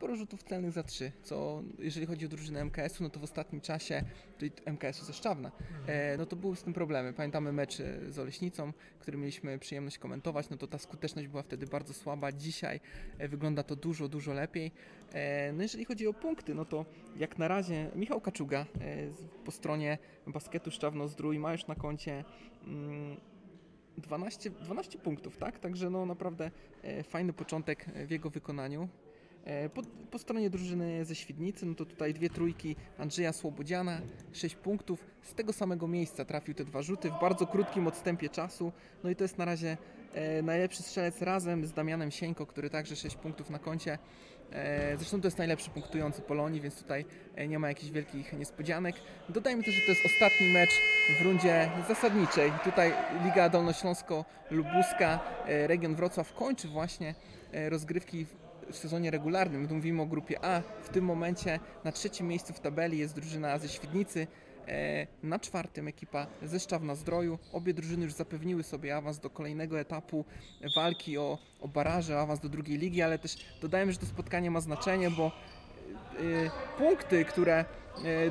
sporo rzutów celnych za trzy, co jeżeli chodzi o drużynę MKS-u, no to w ostatnim czasie, czyli MKS-u ze Szczawna, e, no to były z tym problemy. Pamiętamy mecz e, z Oleśnicą, który mieliśmy przyjemność komentować, no to ta skuteczność była wtedy bardzo słaba. Dzisiaj e, wygląda to dużo, dużo lepiej. No jeżeli chodzi o punkty, no to jak na razie Michał Kaczuga po stronie basketu Szczawno-Zdrój ma już na koncie mm, 12, 12 punktów, tak? Także no naprawdę fajny początek w jego wykonaniu. E, Po, po stronie drużyny ze Świdnicy, no to tutaj dwie trójki Andrzeja Słobodziana, 6 punktów. Z tego samego miejsca trafił te dwa rzuty w bardzo krótkim odstępie czasu. No i to jest na razie e, najlepszy strzelec razem z Damianem Sieńko, który także 6 punktów na koncie. E, Zresztą to jest najlepszy punktujący Polonii, więc tutaj e, nie ma jakichś wielkich niespodzianek. Dodajmy też, że to jest ostatni mecz w rundzie zasadniczej. Tutaj Liga Dolnośląsko-Lubuska, e, region Wrocław kończy właśnie e, rozgrywki w sezonie regularnym. Tu mówimy o grupie A. W tym momencie na trzecim miejscu w tabeli jest drużyna ze Świdnicy. E, Na czwartym ekipa ze Szczawna Zdroju. Obie drużyny już zapewniły sobie awans do kolejnego etapu walki o, o baraże, awans do drugiej ligi, ale też dodajmy, że to spotkanie ma znaczenie, bo y, punkty, które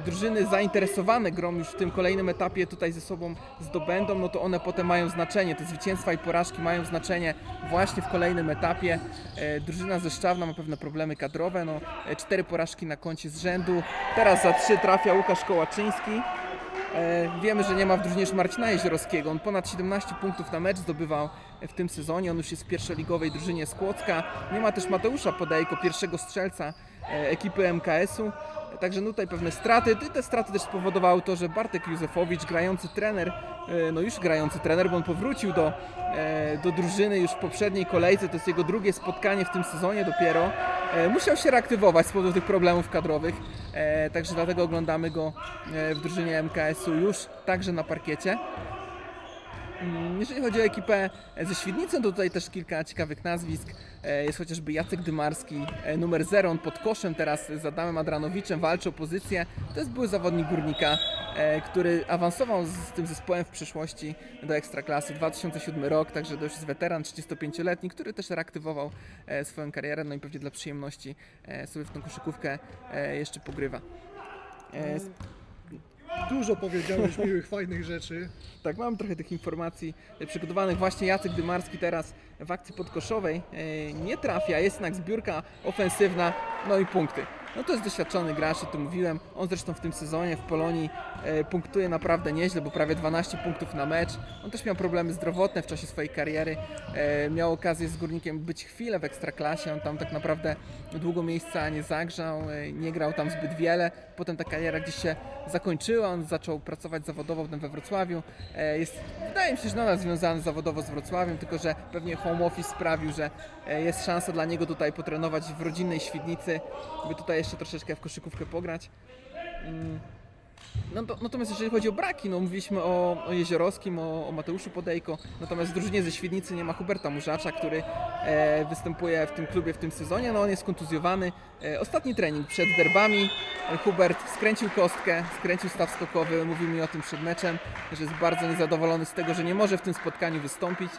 drużyny zainteresowane grą już w tym kolejnym etapie tutaj ze sobą zdobędą, no to one potem mają znaczenie. Te zwycięstwa i porażki mają znaczenie właśnie w kolejnym etapie. E, Drużyna ze Szczawna ma pewne problemy kadrowe, no e, cztery porażki na koncie z rzędu. Teraz za trzy trafia Łukasz Kołaczyński. E, Wiemy, że nie ma w drużynie Marcina Jeziorowskiego. On ponad 17 punktów na mecz zdobywał w tym sezonie. On już jest w pierwszoligowej drużynie z Kłodzka. Nie ma też Mateusza Podejko, pierwszego strzelca e, ekipy MKS-u. Także no tutaj pewne straty. Te straty też spowodowały to, że Bartek Józefowicz, grający trener, e, no już grający trener, bo on powrócił do, e, do drużyny już w poprzedniej kolejce. To jest jego drugie spotkanie w tym sezonie dopiero. E, Musiał się reaktywować z powodu tych problemów kadrowych. Także dlatego oglądamy go w drużynie MKS-u już także na parkiecie. Mm, Jeżeli chodzi o ekipę ze Świdnicy, to tutaj też kilka ciekawych nazwisk. E, Jest chociażby Jacek Dymarski, e, numer 0, on pod koszem teraz z Adamem Adranowiczem walczy o pozycję. To jest były zawodnik Górnika, e, który awansował z tym zespołem w przyszłości do Ekstraklasy 2007 rok, także to już jest weteran 35-letni, który też reaktywował e, swoją karierę, no i pewnie dla przyjemności e, sobie w tą koszykówkę e, jeszcze pogrywa. Dużo powiedziałeś miłych, fajnych rzeczy. Tak, mam trochę tych informacji przygotowanych. Właśnie Jacek Dymarski teraz w akcji podkoszowej e, nie trafia, jest jednak zbiórka ofensywna, no i punkty. No to jest doświadczony gracz, o tym mówiłem. On zresztą w tym sezonie w Polonii e, punktuje naprawdę nieźle, bo prawie 12 punktów na mecz. On też miał problemy zdrowotne w czasie swojej kariery. E, miał okazję z Górnikiem być chwilę w Ekstraklasie. On tam tak naprawdę długo miejsca nie zagrzał, e, nie grał tam zbyt wiele. Potem ta kariera gdzieś się zakończyła. On zaczął pracować zawodowo we Wrocławiu. Jest, wydaje mi się, że nadal związany zawodowo z Wrocławiem, tylko że pewnie home office sprawił, że jest szansa dla niego tutaj potrenować w rodzinnej Świdnicy, by tutaj jeszcze troszeczkę w koszykówkę pograć. Mm. No to, natomiast jeżeli chodzi o braki, no mówiliśmy o, o Jeziorowskim, o, o Mateuszu Podejko, natomiast w drużynie ze Świdnicy nie ma Huberta Murzacza, który e, występuje w tym klubie w tym sezonie, no on jest kontuzjowany. E, ostatni trening przed derbami, e, Hubert skręcił kostkę, skręcił staw skokowy, mówił mi o tym przed meczem, że jest bardzo niezadowolony z tego, że nie może w tym spotkaniu wystąpić.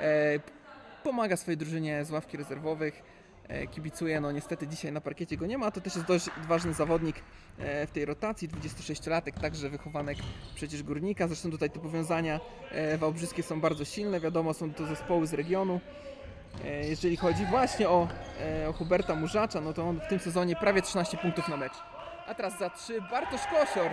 E, pomaga swojej drużynie z ławki rezerwowych, e, kibicuje, no niestety dzisiaj na parkiecie go nie ma, to też jest dość ważny zawodnik e, w tej rotacji, 26-latek, także wychowanek przecież Górnika, zresztą tutaj te powiązania e, wałbrzyskie są bardzo silne, wiadomo są to zespoły z regionu. Jeżeli chodzi właśnie o, o Huberta Murzacza, no to on w tym sezonie prawie 13 punktów na mecz. A teraz za 3 Bartosz Kosior,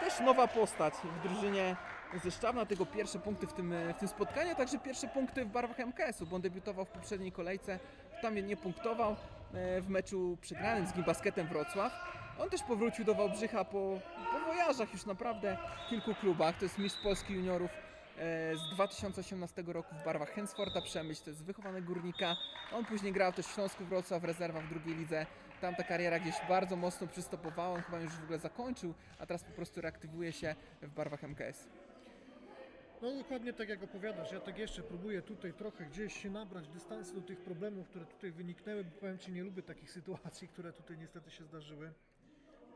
też nowa postać w drużynie ze Szczawna, tego pierwsze punkty w tym, w tym spotkaniu, a także pierwsze punkty w barwach MKS-u, bo on debiutował w poprzedniej kolejce, tam nie punktował e, w meczu przegranym z Gimbasketem Wrocław. On też powrócił do Wałbrzycha po, po wojażach już naprawdę w kilku klubach. To jest mistrz Polski juniorów e, z 2018 roku w barwach Hensforta Przemyśl, to jest wychowany górnika. On później grał też w Śląsku Wrocław, rezerwa w drugiej lidze. Tam ta kariera gdzieś bardzo mocno przystopowała, on chyba już w ogóle zakończył, a teraz po prostu reaktywuje się w barwach MKS. No dokładnie tak jak opowiadasz, ja tak jeszcze próbuję tutaj trochę gdzieś się nabrać dystansu do tych problemów, które tutaj wyniknęły, bo powiem Ci, nie lubię takich sytuacji, które tutaj niestety się zdarzyły.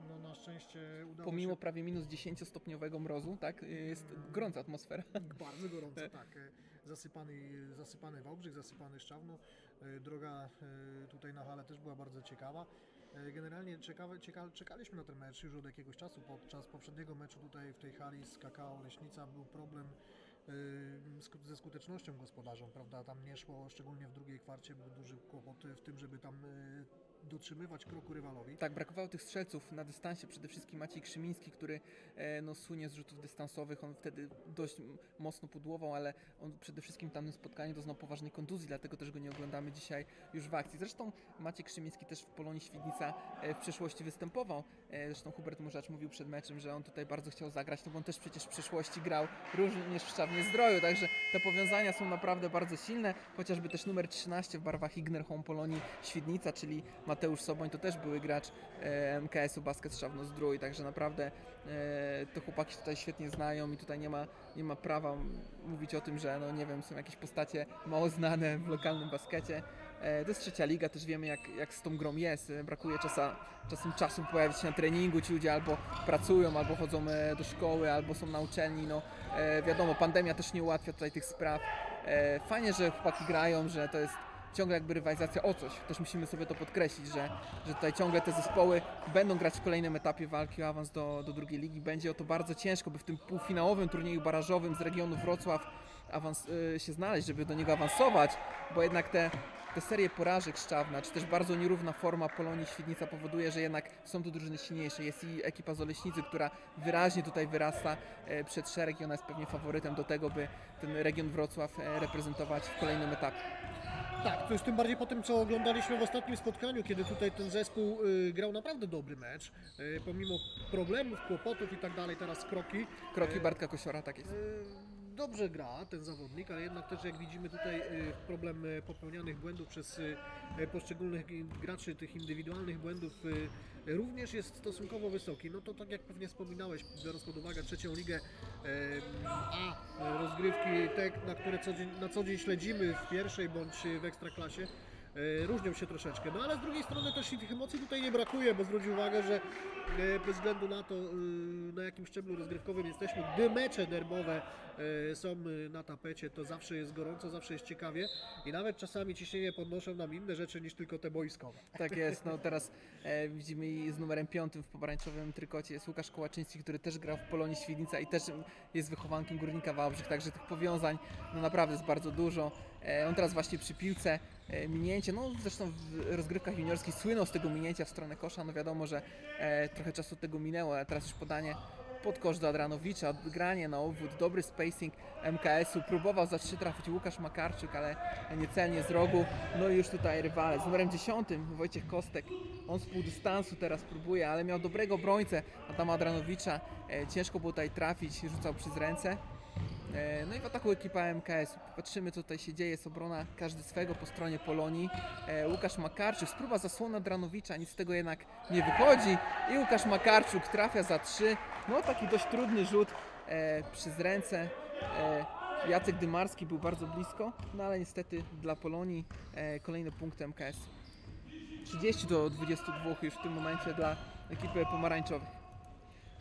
No na szczęście udało Pomimo się... prawie minus 10-stopniowego mrozu, tak, jest gorąca atmosfera. Bardzo gorąco, tak. E, Zasypany, zasypany Wałbrzych, zasypany Szczawno. E, Droga e, tutaj na halę też była bardzo ciekawa. E, Generalnie ciekawe, cieka, czekaliśmy na ten mecz już od jakiegoś czasu. Podczas poprzedniego meczu tutaj w tej hali z Kakao Leśnica był problem e, ze skutecznością gospodarzą, prawda? Tam nie szło, szczególnie w drugiej kwarcie był duży kłopot w tym, żeby tam e, dotrzymywać kroku rywalowi. Tak, brakowało tych strzelców na dystansie, przede wszystkim Maciej Krzymiński, który e, no, słynie z rzutów dystansowych, on wtedy dość mocno pudłował, ale on przede wszystkim w tamtym spotkaniu doznał poważnej kontuzji, dlatego też go nie oglądamy dzisiaj już w akcji. Zresztą Maciej Krzymiński też w Polonii Świdnica e, w przeszłości występował, e, zresztą Hubert Murzacz mówił przed meczem, że on tutaj bardzo chciał zagrać, no bo on też przecież w przeszłości grał również w Szczawnie Zdroju, także te powiązania są naprawdę bardzo silne, chociażby też numer 13 w barwach Igner Home Polonii Świdnica, czyli Mateusz Soboń to też były gracz e, MKS-u Basket Szawno Zdrój, także naprawdę e, te chłopaki tutaj świetnie znają i tutaj nie ma, nie ma prawa mówić o tym, że no nie wiem, są jakieś postacie mało znane w lokalnym baskecie. E, to jest trzecia liga, też wiemy jak, jak z tą grą jest. Brakuje czasa, czasem czasu pojawić się na treningu, ci ludzie albo pracują, albo chodzą do szkoły, albo są na uczelni. No, wiadomo, pandemia też nie ułatwia tutaj tych spraw. Fajnie, że chłopaki grają, że to jest ciągle jakby rywalizacja o coś. Też musimy sobie to podkreślić, że, że tutaj ciągle te zespoły będą grać w kolejnym etapie walki o awans do, do drugiej ligi. Będzie o to bardzo ciężko, by w tym półfinałowym turnieju barażowym z regionu Wrocław awans, y, się znaleźć, żeby do niego awansować, bo jednak te, te serie porażek Szczawna, czy też bardzo nierówna forma Polonii Świdnica powoduje, że jednak są tu drużyny silniejsze. Jest i ekipa z Oleśnicy, która wyraźnie tutaj wyrasta e, przed szereg i ona jest pewnie faworytem do tego, by ten region Wrocław e, reprezentować w kolejnym etapie. Tak, to już tym bardziej po tym, co oglądaliśmy w ostatnim spotkaniu, kiedy tutaj ten zespół y, grał naprawdę dobry mecz, y, pomimo problemów, kłopotów i tak dalej, teraz kroki. Kroki Bartka Kosiora, tak jest. Y, Dobrze gra ten zawodnik, ale jednak też jak widzimy tutaj y, problem popełnianych błędów przez y, y, poszczególnych graczy, tych indywidualnych błędów y, również jest stosunkowo wysoki. No to tak jak pewnie wspominałeś, biorąc pod uwagę trzecią ligę A, rozgrywki te, na które co dzień, na co dzień śledzimy w pierwszej bądź w ekstraklasie, różnią się troszeczkę. No ale z drugiej strony też i tych emocji tutaj nie brakuje, bo zwróć uwagę, że y, bez względu na to, y, na jakim szczeblu rozgrywkowym jesteśmy, gdy mecze derbowe y, są na tapecie, to zawsze jest gorąco, zawsze jest ciekawie i nawet czasami ciśnienie podnoszą nam inne rzeczy niż tylko te boiskowe. Tak jest, no teraz e, widzimy z numerem piątym w pomarańczowym trykocie jest Łukasz Kołaczyński, który też grał w Polonii Świdnica i też jest wychowankiem Górnika Wałbrzych, także tych powiązań no naprawdę jest bardzo dużo. E, on teraz właśnie przy piłce, e, minięcie, no zresztą w rozgrywkach juniorskich słynął z tego minięcia w stronę kosza, no wiadomo, że e, trochę czasu od tego minęło, ale teraz już podanie pod kosz do Adranowicza, odgranie na obwód, dobry spacing MKS-u, próbował za trzy trafić Łukasz Makarczyk, ale niecelnie z rogu, no i już tutaj rywale. Z numerem 10 Wojciech Kostek, on z pół dystansu teraz próbuje, ale miał dobrego obrońcę Adama Adranowicza, e, ciężko było tutaj trafić, rzucał przez ręce. E, No i w ataku ekipa MKS. Patrzymy co tutaj się dzieje, jest obrona każdy swego po stronie Polonii. E, Łukasz Makarczyk, spróba zasłona Dranowicza, nic z tego jednak nie wychodzi. I Łukasz Makarczuk trafia za trzy. No taki dość trudny rzut e, przez ręce. Jacek Dymarski był bardzo blisko, no ale niestety dla Polonii kolejny punkt MKS. 30 do 22 już w tym momencie dla ekipy pomarańczowych.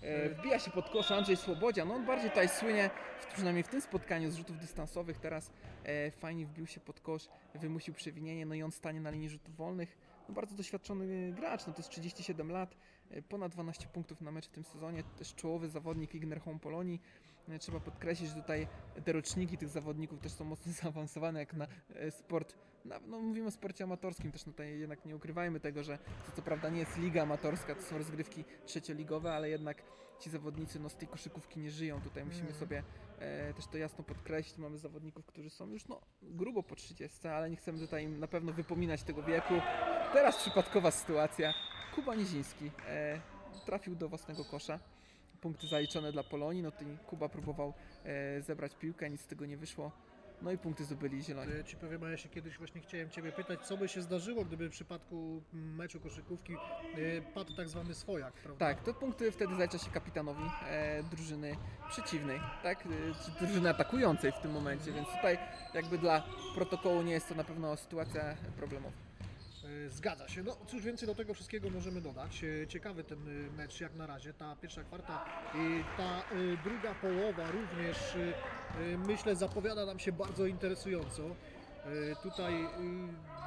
E, Wbija się pod kosz Andrzej Słobodzia. No on bardziej tutaj słynie, przynajmniej w tym spotkaniu z rzutów dystansowych. Teraz e, fajnie wbił się pod kosz, wymusił przewinienie, no i on stanie na linii rzutów wolnych. No, bardzo doświadczony gracz, no to jest 37 lat, e, ponad 12 punktów na mecz w tym sezonie. Też czołowy zawodnik Igner Home Polonii. E, Trzeba podkreślić, że tutaj te roczniki tych zawodników też są mocno zaawansowane, jak na e, sport. No, no mówimy o sporcie amatorskim, też no tutaj jednak nie ukrywajmy tego, że to co prawda nie jest liga amatorska, to są rozgrywki trzecioligowe, ale jednak ci zawodnicy no, z tej koszykówki nie żyją. Tutaj musimy Mhm. sobie e, też to jasno podkreślić. Mamy zawodników, którzy są już no, grubo po 30, ale nie chcemy tutaj im na pewno wypominać tego wieku. Teraz przypadkowa sytuacja. Kuba Niziński e, trafił do własnego kosza. Punkty zaliczone dla Polonii. No tutaj Kuba próbował e, zebrać piłkę, nic z tego nie wyszło. No i punkty zdobyli zieloni. Ci powiem, a ja się kiedyś właśnie chciałem Ciebie pytać, co by się zdarzyło, gdyby w przypadku meczu koszykówki e, padł tak zwany swojak, prawda? Tak, to punkty wtedy zalicza się kapitanowi e, drużyny przeciwnej, tak? E, czy drużyny atakującej w tym momencie, więc tutaj jakby dla protokołu nie jest to na pewno sytuacja problemowa. E, Zgadza się. No cóż więcej do tego wszystkiego możemy dodać. E, Ciekawy ten e, mecz jak na razie. Ta pierwsza kwarta i ta druga połowa również myślę zapowiada nam się bardzo interesująco. Tutaj y,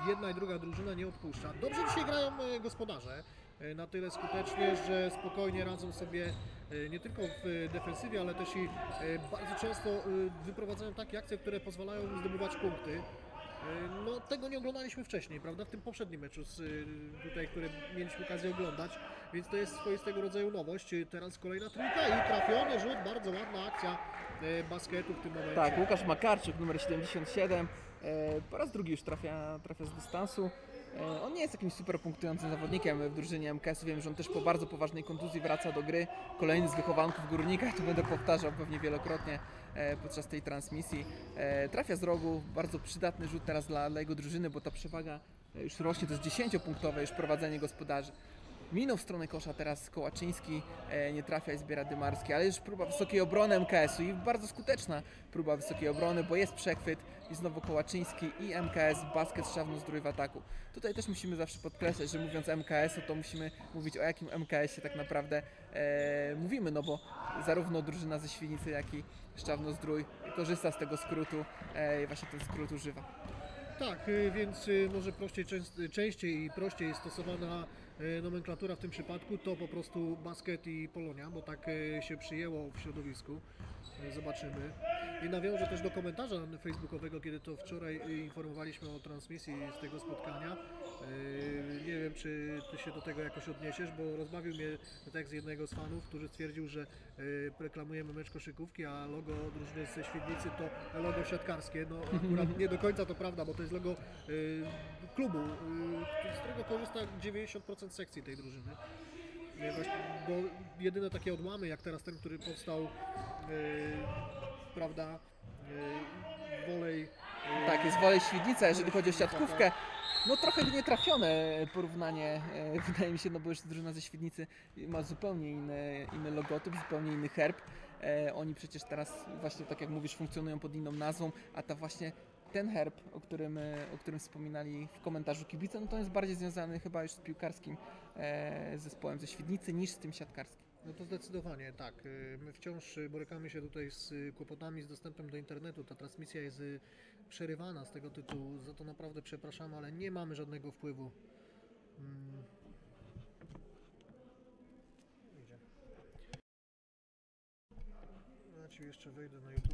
jedna i druga drużyna nie odpuszcza. Dobrze dzisiaj grają gospodarze. Na tyle skutecznie, że spokojnie radzą sobie nie tylko w defensywie, ale też i bardzo często wyprowadzają takie akcje, które pozwalają zdobywać punkty. E, No tego nie oglądaliśmy wcześniej, prawda? W tym poprzednim meczu, z, y, tutaj, który mieliśmy okazję oglądać, więc to jest swoistego rodzaju nowość. Teraz kolejna trójka i trafiony rzut, bardzo ładna akcja e, basketu w tym momencie. Tak, Łukasz Makarczyk, numer 77. E, po raz drugi już trafia, trafia z dystansu. E, on nie jest jakimś super punktującym zawodnikiem w drużynie MKS. Wiem, że on też po bardzo poważnej kontuzji wraca do gry. Kolejny z wychowanków górnika, to będę powtarzał pewnie wielokrotnie e, podczas tej transmisji. E, trafia z rogu, bardzo przydatny rzut teraz dla, dla jego drużyny, bo ta przewaga już rośnie, to jest 10-punktowe już prowadzenie gospodarzy. Minął w stronę kosza teraz Kołaczyński, e, nie trafia i zbiera Dymarski, ale już próba wysokiej obrony MKS-u i bardzo skuteczna próba wysokiej obrony, bo jest przechwyt i znowu Kołaczyński i MKS, basket Szczawno Zdrój w ataku. Tutaj też musimy zawsze podkreślać, że mówiąc MKS-u, to musimy mówić o jakim MKS-ie tak naprawdę e, mówimy, no bo zarówno drużyna ze Świnicy, jak i Szczawno Zdrój korzysta z tego skrótu e, i właśnie ten skrót używa. Tak, y, więc y, może prościej, częściej i prościej stosowana nomenklatura w tym przypadku to po prostu basket i Polonia, bo tak y, się przyjęło w środowisku. Y, Zobaczymy. I nawiążę też do komentarza facebookowego, kiedy to wczoraj informowaliśmy o transmisji z tego spotkania. Nie wiem, czy ty się do tego jakoś odniesiesz, bo rozbawił mnie tekst jednego z fanów, który stwierdził, że reklamujemy mecz koszykówki, a logo drużyny ze Świdnicy to logo siatkarskie. No akurat nie do końca to prawda, bo to jest logo y, klubu, y, z którego korzysta 90% sekcji tej drużyny. Y, Bo jedyne takie odłamy, jak teraz ten, który powstał, y, prawda, y, wolej. Tak, jest wolej Świdnica, jeżeli chodzi o siatkówkę. No trochę nietrafione porównanie, e, wydaje mi się, no bo już drużyna ze Świdnicy ma zupełnie inny, inny logotyp, zupełnie inny herb. E, oni przecież teraz właśnie, tak jak mówisz, funkcjonują pod inną nazwą, a ta właśnie ten herb, o którym, e, o którym wspominali w komentarzu kibice, no to jest bardziej związany chyba już z piłkarskim zespołem ze Świdnicy niż z tym siatkarskim. No to zdecydowanie tak. Y, My wciąż borykamy się tutaj z kłopotami z dostępem do internetu. Ta transmisja jest y, przerywana z tego tytułu. Za to naprawdę przepraszamy, ale nie mamy żadnego wpływu. Mm. Idzie. Ja ci jeszcze wejdę na YouTube.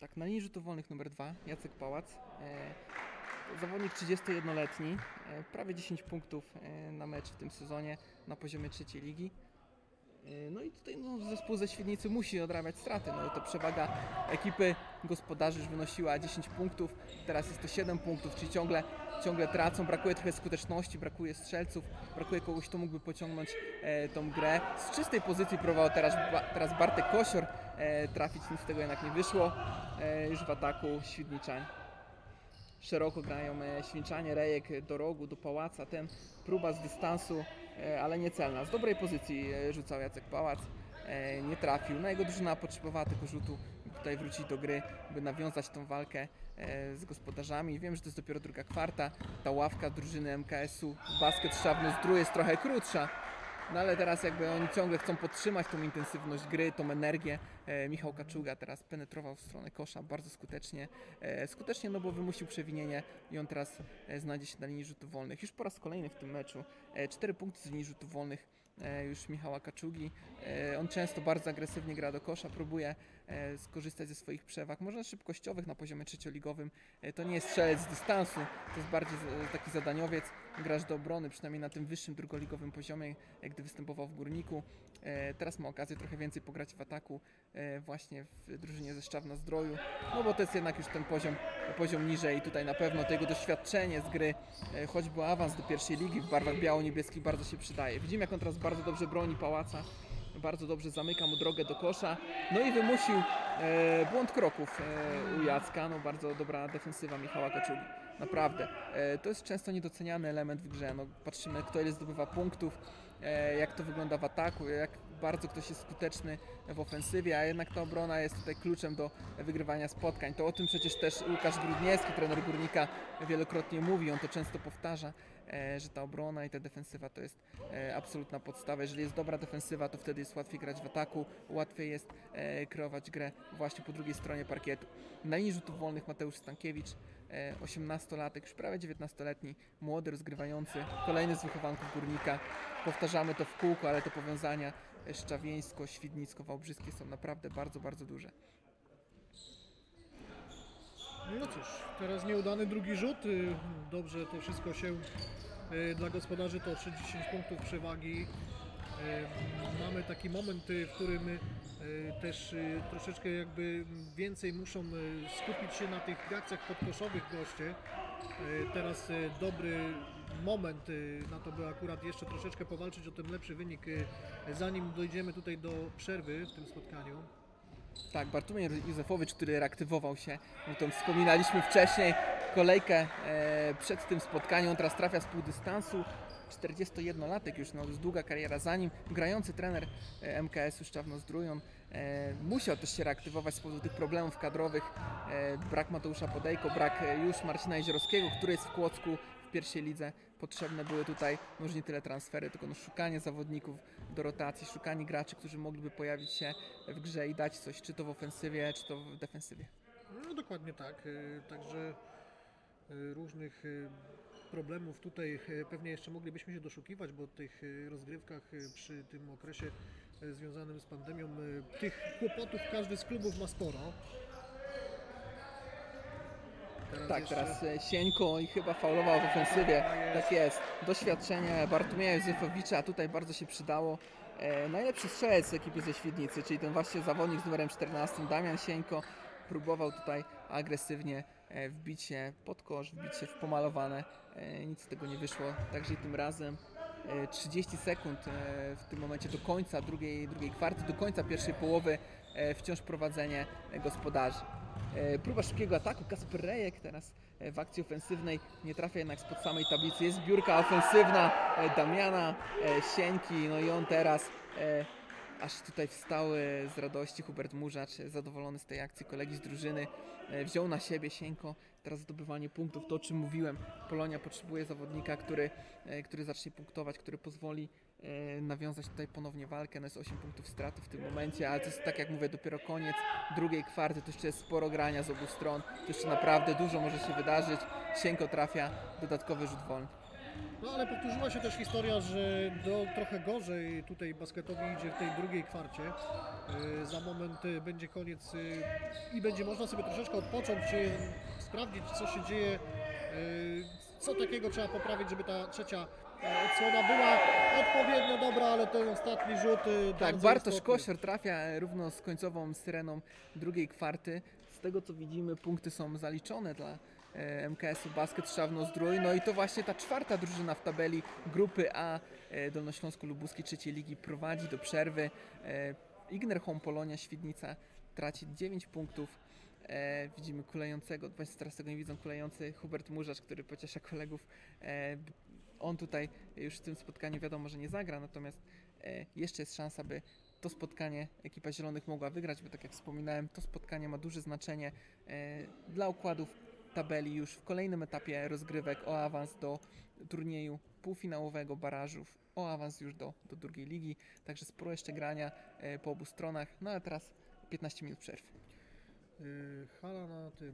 Tak, na linii rzutów wolnych numer dwa Jacek Pałac. E, zawodnik 31-letni, e, prawie 10 punktów e, na mecz w tym sezonie na poziomie trzeciej ligi. No i tutaj no, zespół ze Świdnicy musi odrabiać straty. No, to przewaga ekipy gospodarzy już wynosiła 10 punktów, teraz jest to 7 punktów, czyli ciągle, ciągle tracą. Brakuje trochę skuteczności, brakuje strzelców, brakuje kogoś, kto mógłby pociągnąć e, tą grę. Z czystej pozycji próbował teraz, Ba- teraz Bartek Kosior, trafić, nic z tego jednak nie wyszło. E, już w ataku Świdniczań. Szeroko grają e, Świnczanie, Rejek do rogu, do pałaca, ten próba z dystansu, e, ale niecelna. Z dobrej pozycji e, rzucał Jacek Pałac, e, nie trafił. No jego drużyna potrzebowała tylko rzutu, tutaj wrócić do gry, by nawiązać tą walkę e, z gospodarzami. Wiem, że to jest dopiero druga kwarta, ta ławka drużyny MKS-u, basket Szawno-Zdrój jest trochę krótsza, no ale teraz jakby oni ciągle chcą podtrzymać tą intensywność gry, tą energię. E, Michał Kaczuga teraz penetrował w stronę kosza bardzo skutecznie. E, skutecznie, no bo wymusił przewinienie i on teraz e, znajdzie się na linii rzutów wolnych. Już po raz kolejny w tym meczu. E, cztery punkty z linii rzutów wolnych e, już Michała Kaczugi. E, on często bardzo agresywnie gra do kosza, próbuje e, skorzystać ze swoich przewag, może szybkościowych na poziomie trzecioligowym. E, to nie jest strzelec z dystansu, to jest bardziej z- taki zadaniowiec. Grasz do obrony, przynajmniej na tym wyższym drugoligowym poziomie, jak gdy występował w Górniku. E, teraz ma okazję trochę więcej pograć w ataku e, właśnie w drużynie ze Szczawna Zdroju, no bo to jest jednak już ten poziom, poziom niżej i tutaj na pewno to jego doświadczenie z gry, e, choćby awans do pierwszej ligi w barwach biało-niebieskich bardzo się przydaje. Widzimy jak on teraz bardzo dobrze broni pałaca, bardzo dobrze zamyka mu drogę do kosza, no i wymusił błąd kroków u Jacka, no bardzo dobra defensywa Michała Kaczugi. Naprawdę. E, to jest często niedoceniany element w grze. No, patrzymy, kto ile zdobywa punktów, e, jak to wygląda w ataku, jak bardzo ktoś jest skuteczny w ofensywie, a jednak ta obrona jest tutaj kluczem do wygrywania spotkań. To o tym przecież też Łukasz Grudniewski, trener Górnika, wielokrotnie mówi, on to często powtarza, że ta obrona i ta defensywa to jest e, absolutna podstawa. Jeżeli jest dobra defensywa, to wtedy jest łatwiej grać w ataku, łatwiej jest e, kreować grę właśnie po drugiej stronie parkietu. Na linii rzutów wolnych Mateusz Stankiewicz, e, 18-latek, już prawie 19-letni, młody, rozgrywający, kolejny z wychowanków Górnika. Powtarzamy to w kółko, ale te powiązania e, Szczawieńsko, Świdnicko, Wałbrzyskie są naprawdę bardzo, bardzo duże. No cóż, teraz nieudany drugi rzut. y, Dobrze to wszystko się y, dla gospodarzy toczy. 10 punktów przewagi. Y, Mamy taki moment, w którym też troszeczkę jakby więcej muszą skupić się na tych akcjach podkoszowych goście. Teraz dobry moment na to, by akurat jeszcze troszeczkę powalczyć o ten lepszy wynik, zanim dojdziemy tutaj do przerwy w tym spotkaniu. Tak, Bartłomiej Józefowicz, który reaktywował się, no to wspominaliśmy wcześniej, kolejkę e, przed tym spotkaniem, on teraz trafia z półdystansu, 41-latek już, no już długa kariera za nim, grający trener e, MKS-u Szczawno-Zdrój, e, musiał też się reaktywować z powodu tych problemów kadrowych, e, brak Mateusza Podejko, brak e, już Marcina Jeziorowskiego, który jest w Kłodzku w pierwszej lidze, potrzebne były tutaj no już nie tyle transfery, tylko no szukanie zawodników do rotacji, szukanie graczy, którzy mogliby pojawić się w grze i dać coś, czy to w ofensywie, czy to w defensywie. No dokładnie tak. y, Także y, różnych y, problemów tutaj pewnie jeszcze moglibyśmy się doszukiwać, bo tych rozgrywkach przy tym okresie związanym z pandemią tych kłopotów każdy z klubów ma sporo. Teraz Tak, jeszcze- teraz e, Sieńko i chyba faulował w ofensywie. Tak jest. Doświadczenie Bartłomieja Józefowicza tutaj bardzo się przydało. E, najlepszy strzelec z ekipy ze Świdnicy, czyli ten właśnie zawodnik z numerem 14, Damian Sieńko, próbował tutaj agresywnie e, wbić się pod kosz, wbić się w pomalowane. E, nic z tego nie wyszło, także i tym razem. E, 30 sekund e, w tym momencie do końca drugiej, drugiej kwarty, do końca pierwszej połowy wciąż prowadzenie gospodarzy. E, Próba szybkiego ataku, Kasper Rejek teraz e, w akcji ofensywnej nie trafia jednak spod samej tablicy. Jest zbiórka ofensywna e, Damiana Sieńki, no i on teraz aż tutaj wstał e, z radości Hubert Murzacz, zadowolony z tej akcji kolegi z drużyny. Wziął na siebie Sieńko, teraz zdobywanie punktów, to o czym mówiłem. Polonia potrzebuje zawodnika, który, który zacznie punktować, który pozwoli nawiązać tutaj ponownie walkę. No jest 8 punktów straty w tym momencie, ale to jest tak jak mówię, dopiero koniec drugiej kwarty, to jeszcze jest sporo grania z obu stron, to jeszcze naprawdę dużo może się wydarzyć. Sienko trafia, dodatkowy rzut wolny. No ale powtórzyła się też historia, że do, trochę gorzej tutaj basketowi idzie w tej drugiej kwarcie. Yy, Za moment y, będzie koniec y, i będzie można sobie troszeczkę odpocząć, sprawdzić co się dzieje, co takiego trzeba poprawić, żeby ta trzecia e, odsłona była odpowiednio dobra, ale ten ostatni rzut y, Tak, Bartosz istotny. Kosior trafia e, równo z końcową syreną drugiej kwarty. Z tego co widzimy, punkty są zaliczone dla e, MKS-u Basket Szawno-Zdrój. No i to właśnie ta czwarta drużyna w tabeli grupy A e, Dolnośląsko-Lubuskiej trzeciej ligi prowadzi do przerwy. E, Igner Home Polonia Świdnica traci 9 punktów. E, widzimy kulejącego, Państwo teraz tego nie widzą, kulejący Hubert Murzacz, który pociesza kolegów. E, on tutaj już w tym spotkaniu wiadomo, że nie zagra, natomiast e, jeszcze jest szansa, by to spotkanie ekipa Zielonych mogła wygrać, bo tak jak wspominałem, to spotkanie ma duże znaczenie e, dla układów tabeli już w kolejnym etapie rozgrywek o awans do turnieju półfinałowego barażów, o awans już do, do drugiej ligi, także sporo jeszcze grania e, po obu stronach, no a teraz 15 minut przerwy. Yy, hala na tym,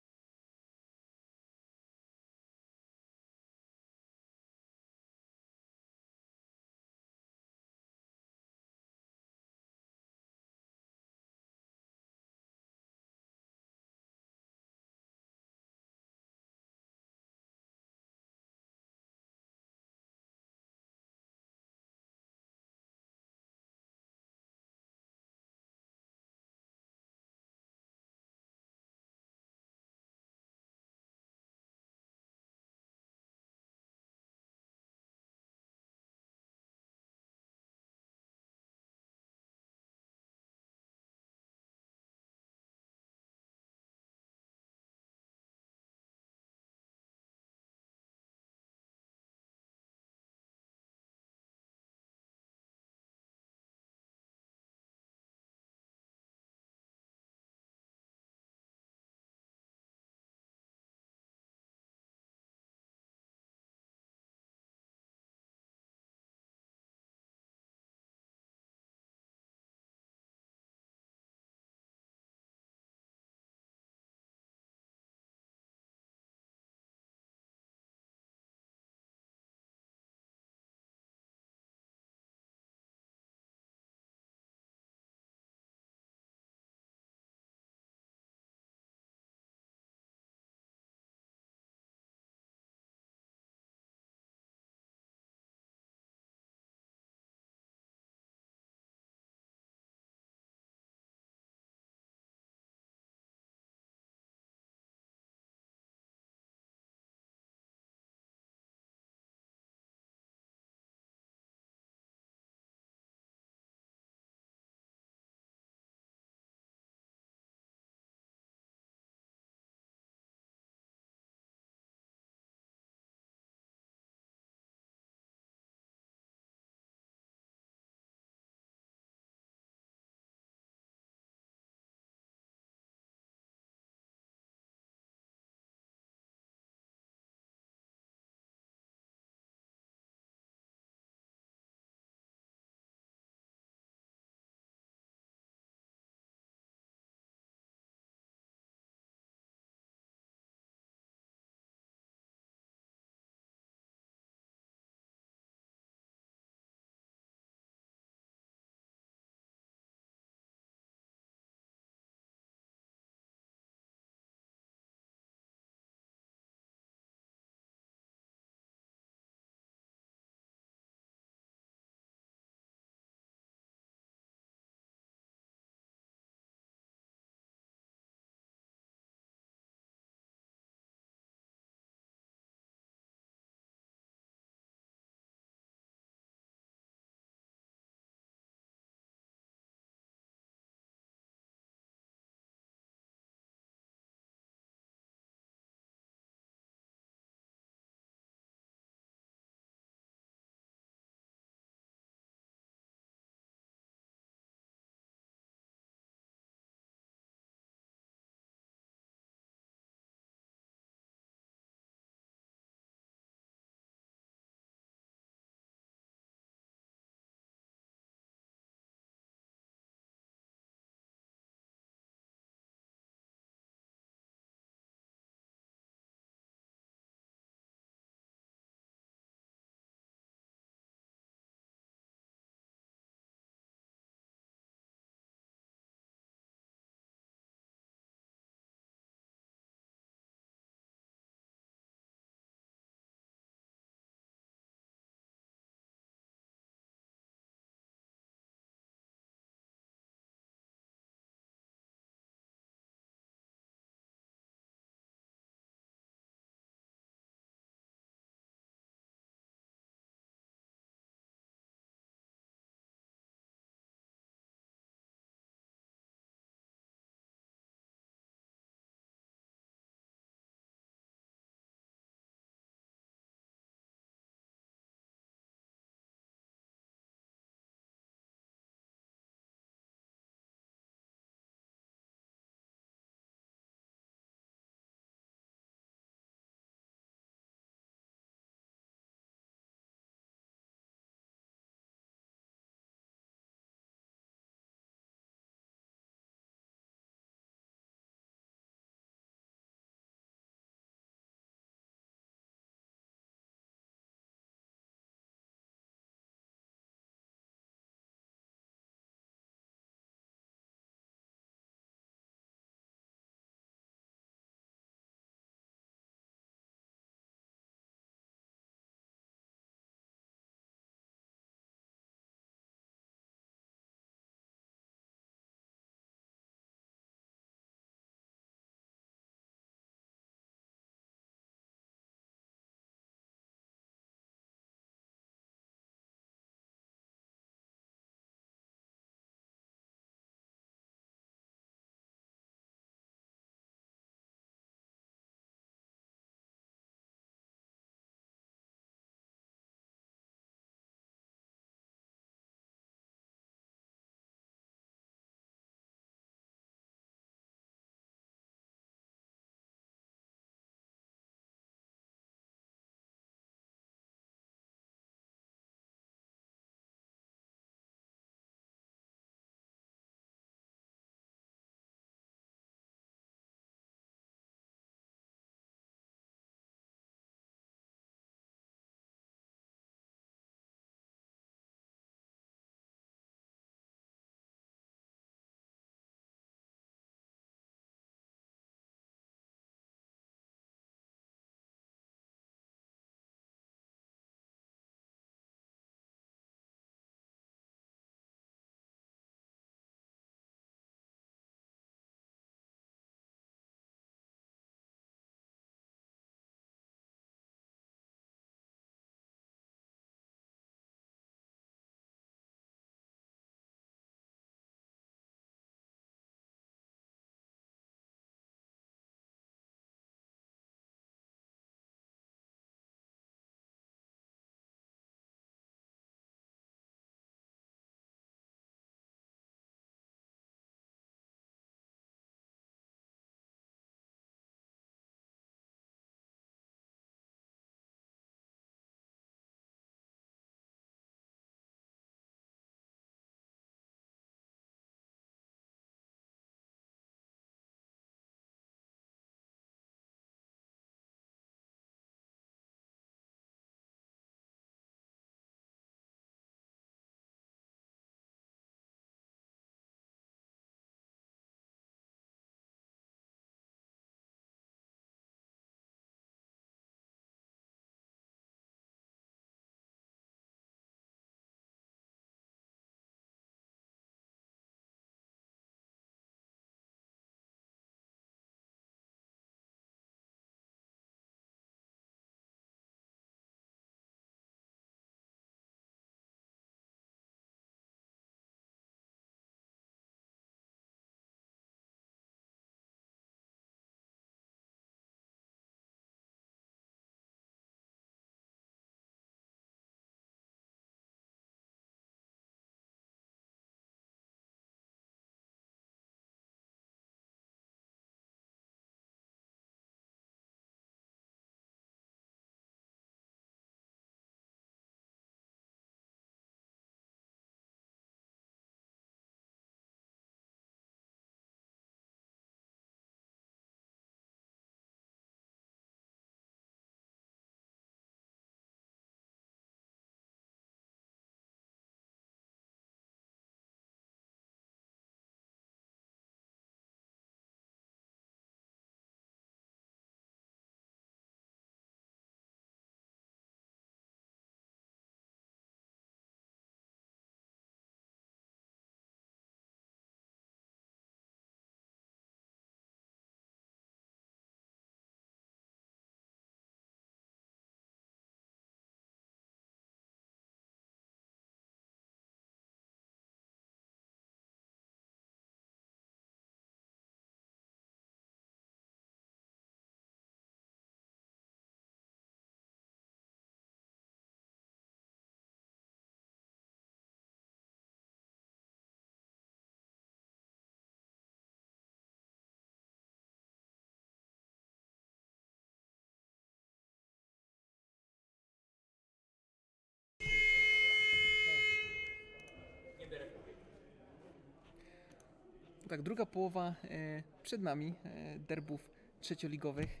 Tak, druga połowa e, przed nami, e, derbów trzecioligowych.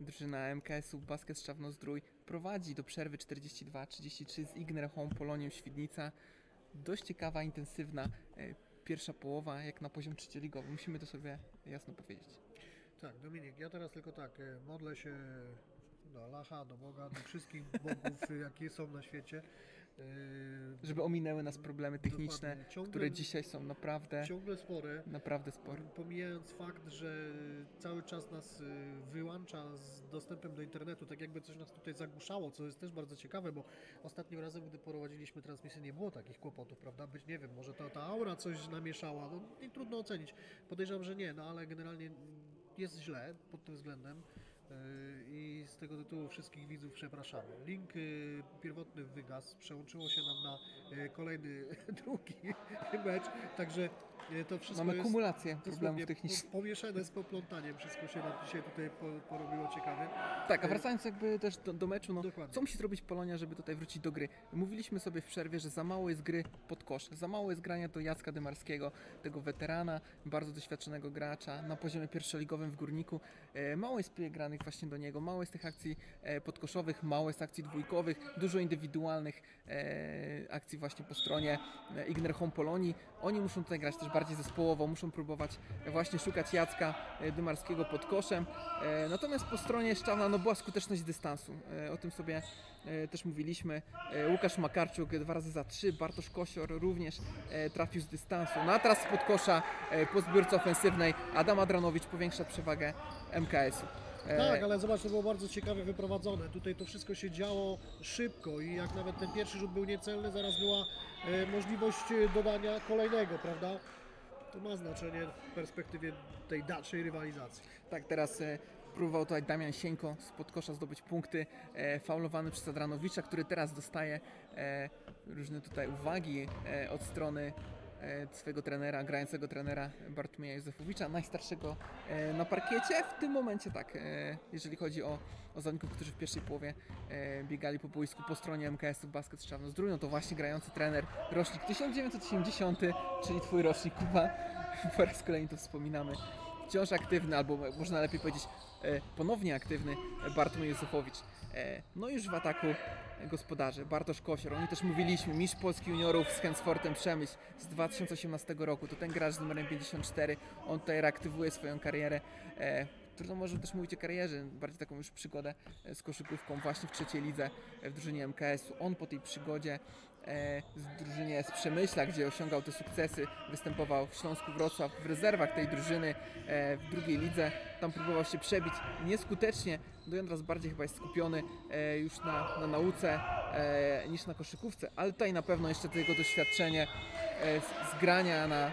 Drużyna MKS-u Basket Szczawno-Zdrój prowadzi do przerwy 42-33 z Igner Home Polonią Świdnica. Dość ciekawa, intensywna e, pierwsza połowa, jak na poziom trzecioligowym. Musimy to sobie jasno powiedzieć. Tak, Dominik, ja teraz tylko tak, modlę się do Allaha, do Boga, do wszystkich bogów, jakie są na świecie. E, Żeby ominęły nas problemy techniczne. Ciągle- które dzisiaj są naprawdę, Ciągle spore. naprawdę spore. Pomijając fakt, że cały czas nas y, wyłącza z dostępem do internetu, tak jakby coś nas tutaj zagłuszało, co jest też bardzo ciekawe, bo ostatnim razem, gdy prowadziliśmy transmisję, nie było takich kłopotów, prawda? Być nie wiem, może ta, ta aura coś namieszała, no nie trudno ocenić. Podejrzewam, że nie, no ale generalnie jest źle pod tym względem. Y, I z tego tytułu wszystkich widzów przepraszamy. Link y, pierwotny wygasł, przełączyło się nam na y, kolejny, drugi mecz, także to wszystko Mamy jest kumulację problemów technicznych. po- Pomieszane z poplątaniem, wszystko się nam dzisiaj tutaj po, porobiło ciekawie. Tak, a wracając jakby też do, do meczu, no, Dokładnie. co musi zrobić Polonia, żeby tutaj wrócić do gry? Mówiliśmy sobie w przerwie, że za mało jest gry pod kosz, za mało jest grania do Jacka Demarskiego, tego weterana, bardzo doświadczonego gracza na poziomie pierwszoligowym w Górniku. E, mało jest granych właśnie do niego, mało jest tych akcji e, podkoszowych, mało jest akcji dwójkowych, dużo indywidualnych e, akcji właśnie po stronie Igner Home Polonii. Oni muszą tutaj grać też bardziej zespołowo, muszą próbować e, właśnie szukać Jacka e, Dymarskiego pod koszem. E, Natomiast po stronie Szczawna no była skuteczność dystansu. O tym sobie też mówiliśmy. Łukasz Makarczuk dwa razy za trzy, Bartosz Kosior również trafił z dystansu. No a teraz spod kosza po zbiórce ofensywnej Adam Adranowicz powiększa przewagę MKS-u. Tak, ale zobacz, to było bardzo ciekawie wyprowadzone. Tutaj to wszystko się działo szybko i jak nawet ten pierwszy rzut był niecelny, zaraz była możliwość dodania kolejnego, prawda? To ma znaczenie w perspektywie tej dalszej rywalizacji. Tak, teraz e, próbował tutaj Damian Sieńko spod kosza zdobyć punkty, e, faulowany przez Adranowicza, który teraz dostaje e, różne tutaj uwagi e, od strony swojego trenera, grającego trenera Bartłomieja Józefowicza, najstarszego e, na parkiecie. W tym momencie tak, e, jeżeli chodzi o, o zawodników, którzy w pierwszej połowie e, biegali po boisku po stronie MKS-u Basket Szczawno Zdrój, no to właśnie grający trener, rocznik 1980, czyli twój rocznik Kuba, po raz kolejny to wspominamy wciąż aktywny, albo można lepiej powiedzieć e, ponownie aktywny e, Bartłomiej Józefowicz. E, No już w ataku gospodarze, Bartosz Kosior. Oni też mówiliśmy, mistrz Polski juniorów z Hensfortem Przemyśl z 2018 roku. To ten gracz z numerem 54. On tutaj reaktywuje swoją karierę. E, Trudno może też mówić o karierze, bardziej taką już przygodę e, z koszykówką właśnie w trzeciej lidze w drużynie MKS-u. On po tej przygodzie w drużynie z Przemyśla, gdzie osiągał te sukcesy, występował w Śląsku Wrocław w rezerwach tej drużyny e, w drugiej lidze. Tam próbował się przebić nieskutecznie. Dojandras bardziej chyba jest skupiony e, już na, na nauce e, niż na koszykówce, ale tutaj na pewno jeszcze to jego doświadczenie e, grania na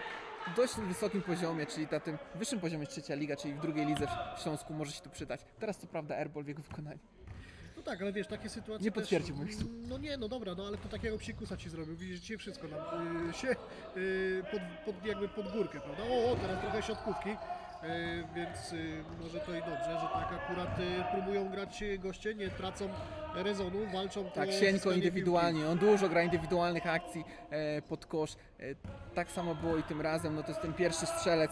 dość wysokim poziomie, czyli na tym wyższym poziomie trzecia liga, czyli w drugiej lidze w Śląsku może się tu przydać. Teraz co prawda airball w jego wykonaniu. Tak, ale wiesz, takie sytuacje Nie potwierdził moich słów. No nie, no dobra, no ale to takiego psikusa ci zrobił. Widzisz, dzisiaj wszystko nam y, się y, pod, pod, jakby pod górkę, prawda? O, o teraz trochę siatkówki, y, więc y, może to i dobrze, że tak akurat y, próbują grać goście, nie tracą rezonu, walczą Tak, o Sieńko zyskanie indywidualnie, on dużo gra indywidualnych akcji e, pod kosz. E, tak samo było i tym razem, no to jest ten pierwszy strzelec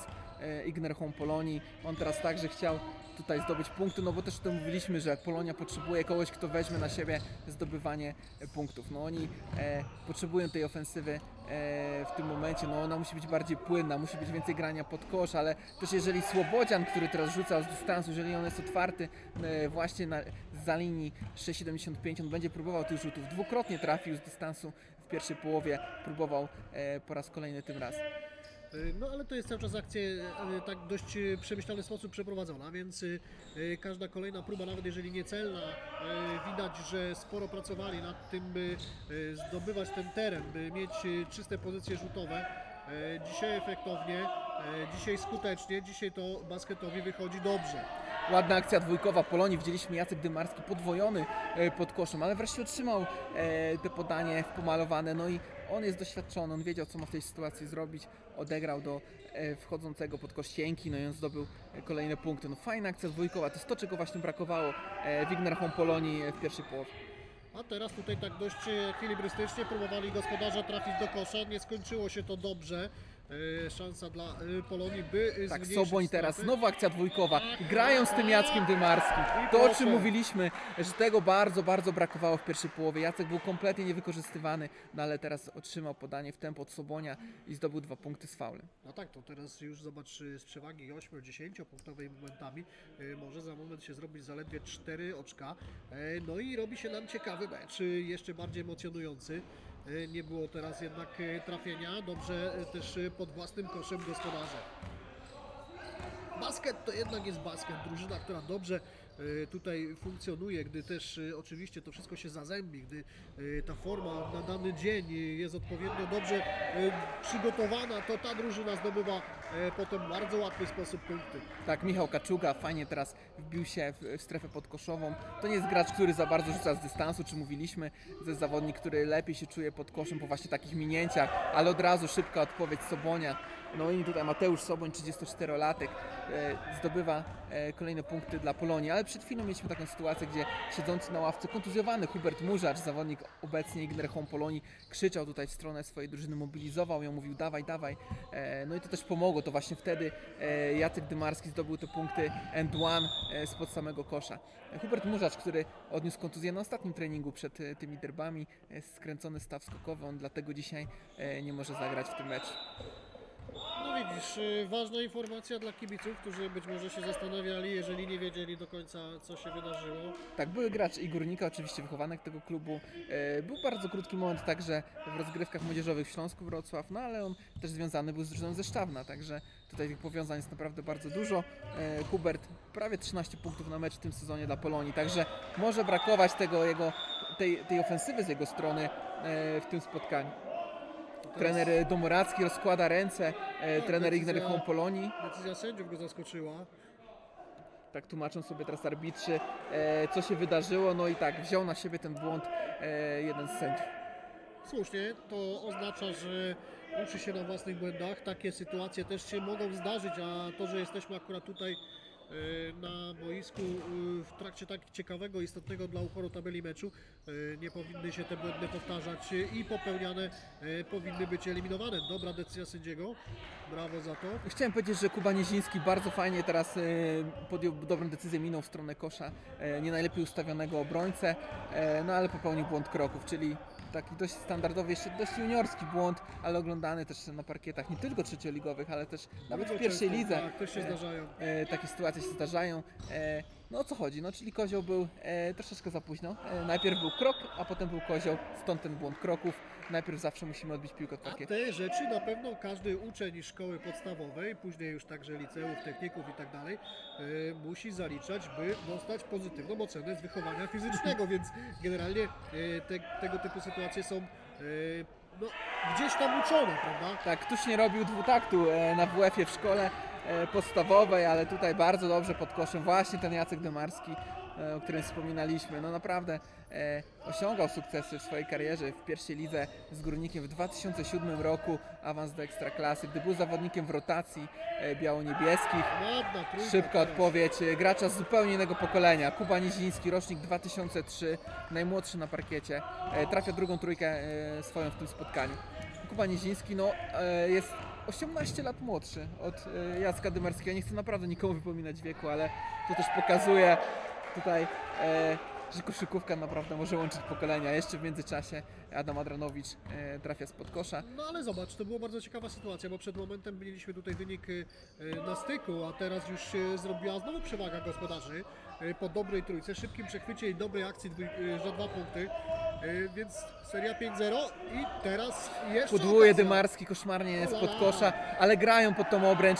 Igner Home Polonii. On teraz także chciał tutaj zdobyć punkty, no bo też o tym mówiliśmy, że Polonia potrzebuje kogoś, kto weźmie na siebie zdobywanie e, punktów. No oni e, potrzebują tej ofensywy e, w tym momencie, no ona musi być bardziej płynna, musi być więcej grania pod kosz, ale też jeżeli Słobodzian, który teraz rzuca z dystansu, jeżeli on jest otwarty e, właśnie na, za linii 6,75, on będzie próbował tych rzutów. Dwukrotnie trafił z dystansu w pierwszej połowie, próbował e, po raz kolejny tym raz. Y, No ale to jest cały czas akcja y, tak dość y, przemyślany sposób przeprowadzona, więc każda kolejna próba, nawet jeżeli niecelna, widać, że sporo pracowali nad tym, by zdobywać ten teren, by mieć czyste pozycje rzutowe. Dzisiaj efektownie, dzisiaj skutecznie, dzisiaj to basketowi wychodzi dobrze. Ładna akcja dwójkowa Polonii, widzieliśmy Jacek Dymarski podwojony e, pod koszem, ale wreszcie otrzymał e, te podanie pomalowane, no i on jest doświadczony, on wiedział co ma w tej sytuacji zrobić, odegrał do e, wchodzącego pod kosz Sieńki, no i on zdobył kolejne punkty. No fajna akcja dwójkowa, to jest to czego właśnie brakowało Wigner Home Polonii w pierwszej połowie. A teraz tutaj tak dość ekwilibrystycznie próbowali gospodarze trafić do kosza. Nie skończyło się to dobrze. E, szansa dla e, Polonii, by e, Tak, Soboń teraz, znowu akcja dwójkowa. Grają z tym Jackiem Dymarskim. To o czym mówiliśmy, że tego bardzo, bardzo brakowało w pierwszej połowie. Jacek był kompletnie niewykorzystywany, no ale teraz otrzymał podanie w tempo od Sobonia i zdobył dwa punkty z faulem. No tak, to teraz już zobacz z przewagi 8-10 punktowej momentami może za moment się zrobić zaledwie 4 oczka. No i robi się nam ciekawy mecz, jeszcze bardziej emocjonujący. E, Nie było teraz jednak e, trafienia, dobrze e, też pod własnym koszem gospodarze. Basket to jednak jest basket, drużyna, która dobrze tutaj funkcjonuje, gdy też e, oczywiście to wszystko się zazębi, gdy e, ta forma na dany dzień e, jest odpowiednio dobrze e, przygotowana, to ta drużyna zdobywa e, potem bardzo łatwy sposób punkty. Tak, Michał Kaczuga fajnie teraz wbił się w strefę podkoszową. To nie jest gracz, który za bardzo rzuca z dystansu, czy mówiliśmy. To jest zawodnik, który lepiej się czuje pod koszem po właśnie takich minięciach, ale od razu szybka odpowiedź Sobonia. No i tutaj Mateusz Soboń, 34-latek, e, zdobywa e, kolejne punkty dla Polonii, ale przed chwilą mieliśmy taką sytuację, gdzie siedzący na ławce kontuzjowany Hubert Murzacz, zawodnik obecnie Igner Polonii, krzyczał tutaj w stronę swojej drużyny, mobilizował ją, mówił dawaj, dawaj. E, No i to też pomogło, to właśnie wtedy Jacek Dymarski zdobył te punkty end one spod samego kosza. Hubert Murzacz, który odniósł kontuzję na ostatnim treningu przed tymi derbami, skręcony staw skokowy, on dlatego dzisiaj nie może zagrać w tym meczu. No widzisz, y, ważna informacja dla kibiców, którzy być może się zastanawiali, jeżeli nie wiedzieli do końca, co się wydarzyło. Tak, były gracz i Górnika, oczywiście wychowanek tego klubu. E, Był bardzo krótki moment także w rozgrywkach młodzieżowych w Śląsku Wrocław, no ale on też związany był z drużyną ze Szczawna, także tutaj tych powiązań jest naprawdę bardzo dużo. E, Hubert prawie 13 punktów na mecz w tym sezonie dla Polonii, także może brakować tego jego, tej, tej ofensywy z jego strony e, w tym spotkaniu. Trener Domoracki rozkłada ręce, e, Tak, trener Igner Polonii. Decyzja sędziów go zaskoczyła. Tak tłumaczą sobie teraz arbitrzy, e, co się wydarzyło, no i tak, wziął na siebie ten błąd e, jeden z sędziów. Słusznie, to oznacza, że uczy się na własnych błędach. Takie sytuacje też się mogą zdarzyć, a to, że jesteśmy akurat tutaj na boisku e, w trakcie tak ciekawego, istotnego dla układu tabeli meczu, e, nie powinny się te błędy powtarzać e, i popełniane e, powinny być eliminowane. Dobra decyzja sędziego, brawo za to. Chciałem powiedzieć, że Kuba Nieziński bardzo fajnie teraz e, podjął dobrą decyzję, minął w stronę kosza e, nie najlepiej ustawionego obrońcę, e, no ale popełnił błąd kroków, czyli taki dość standardowy, jeszcze dość juniorski błąd, ale oglądany też na parkietach nie tylko trzecioligowych, ale też nawet w pierwszej lidze. Tak, też się e, zdarzają. e, takie sytuacje się zdarzają. No o co chodzi? No czyli kozioł był e, troszeczkę za późno. E, najpierw był krok, a potem był kozioł, stąd ten błąd kroków. Najpierw zawsze musimy odbić piłkę od A parkietu. te rzeczy na pewno każdy uczeń szkoły podstawowej, później już także liceów, techników i tak dalej, e, musi zaliczać, by dostać pozytywną ocenę z wychowania fizycznego, więc generalnie e, te, tego typu sytuacje są e, no, gdzieś tam uczone, prawda? Tak, Ktoś nie robił dwutaktu e, na WF-ie w szkole podstawowej, ale tutaj bardzo dobrze pod koszem właśnie ten Jacek Demarski, e, o którym wspominaliśmy. No naprawdę e, osiągał sukcesy w swojej karierze w pierwszej lidze z Górnikiem w 2007 roku, awans do Ekstraklasy, gdy był zawodnikiem w rotacji e, biało-niebieskich. Szybka odpowiedź e, gracza z zupełnie innego pokolenia. Kuba Niziński, rocznik 2003, najmłodszy na parkiecie. E, Trafia drugą trójkę e, swoją w tym spotkaniu. Kuba Niziński no, e, jest 18 lat młodszy od e, Jacka Dymarskiego. Nie chcę naprawdę nikomu wypominać wieku, ale to też pokazuje tutaj, e, że koszykówka naprawdę może łączyć pokolenia. Jeszcze w międzyczasie Adam Adranowicz e, trafia spod kosza. No ale zobacz, to była bardzo ciekawa sytuacja, bo przed momentem mieliśmy tutaj wynik e, na styku, a teraz już się zrobiła znowu przewaga gospodarzy e, po dobrej trójce, szybkim przechwycie i dobrej akcji za dwa punkty, więc seria 5-0 i teraz jeszcze Podwóje. Dymarski koszmarnie Ola. spod kosza, ale grają pod tą obręcz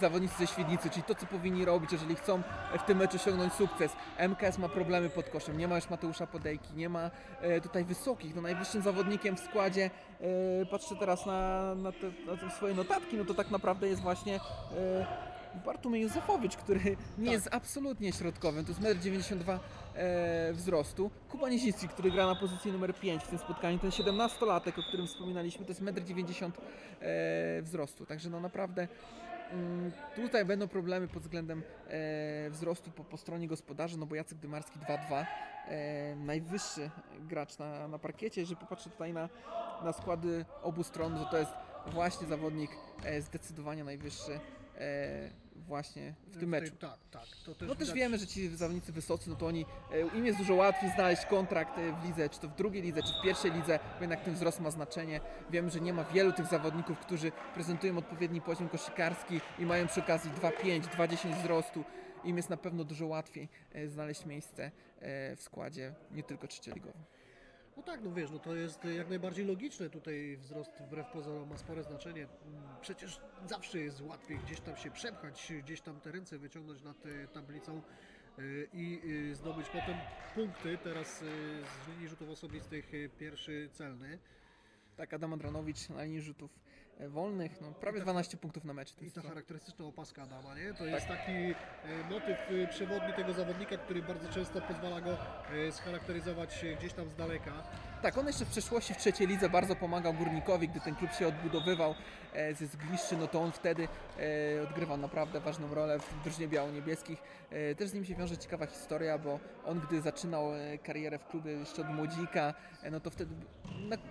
zawodnicy ze Świdnicy, czyli to co powinni robić, jeżeli chcą w tym meczu osiągnąć sukces. MKS ma problemy pod koszem, nie ma już Mateusza Podejki, nie ma tutaj wysokich, no najwyższym zawodnikiem w składzie, e, patrzę teraz na, na, te, na swoje notatki, no to tak naprawdę jest właśnie e, Bartłomiej Józefowicz, który nie Tak. jest absolutnie środkowym, to jest 1,92 m e, wzrostu. Kuba Niziński, który gra na pozycji numer 5 w tym spotkaniu, ten 17-latek, o którym wspominaliśmy, to jest 1,90 m e, wzrostu. Także no naprawdę tutaj będą problemy pod względem e, wzrostu po, po stronie gospodarzy, no bo Jacek Dymarski 2,2 e, najwyższy gracz na, na parkiecie. Jeżeli popatrzę tutaj na, na składy obu stron, to to jest właśnie zawodnik e, zdecydowanie najwyższy e, właśnie w tym meczu. Tak, tak. To też No też widać- wiemy, że ci zawodnicy wysocy, no to oni, e, im jest dużo łatwiej znaleźć kontrakt e, w lidze, czy to w drugiej lidze, czy w pierwszej lidze, bo jednak ten wzrost ma znaczenie. Wiemy, że nie ma wielu tych zawodników, którzy prezentują odpowiedni poziom koszykarski i mają przy okazji 2,5, 2,10 wzrostu. Im jest na pewno dużo łatwiej e, znaleźć miejsce w składzie, nie tylko trzecioligowym. No tak, no wiesz, no to jest jak najbardziej logiczne. Tutaj wzrost wbrew pozorom ma spore znaczenie. Mm, Przecież zawsze jest łatwiej gdzieś tam się przepchać, gdzieś tam te ręce wyciągnąć nad e, tablicą y, i y, zdobyć potem punkty. Teraz z linii rzutów osobistych pierwszy celny. Tak, Adam Andranowicz na linii rzutów e, wolnych, no prawie I ta- 12 punktów na mecz. I ta charakterystyczna opaska Adama, nie? To Tak. jest taki e, motyw e, przewodni tego zawodnika, który bardzo często pozwala go e, scharakteryzować e, gdzieś tam z daleka. Tak, on jeszcze w przeszłości w trzeciej lidze bardzo pomagał Górnikowi, gdy ten klub się odbudowywał ze zgliszczy, no to on wtedy e, odgrywał naprawdę ważną rolę w drużynie biało-niebieskich. E, też z nim się wiąże ciekawa historia, bo on gdy zaczynał e, karierę w klubie jeszcze od młodzika, no to wtedy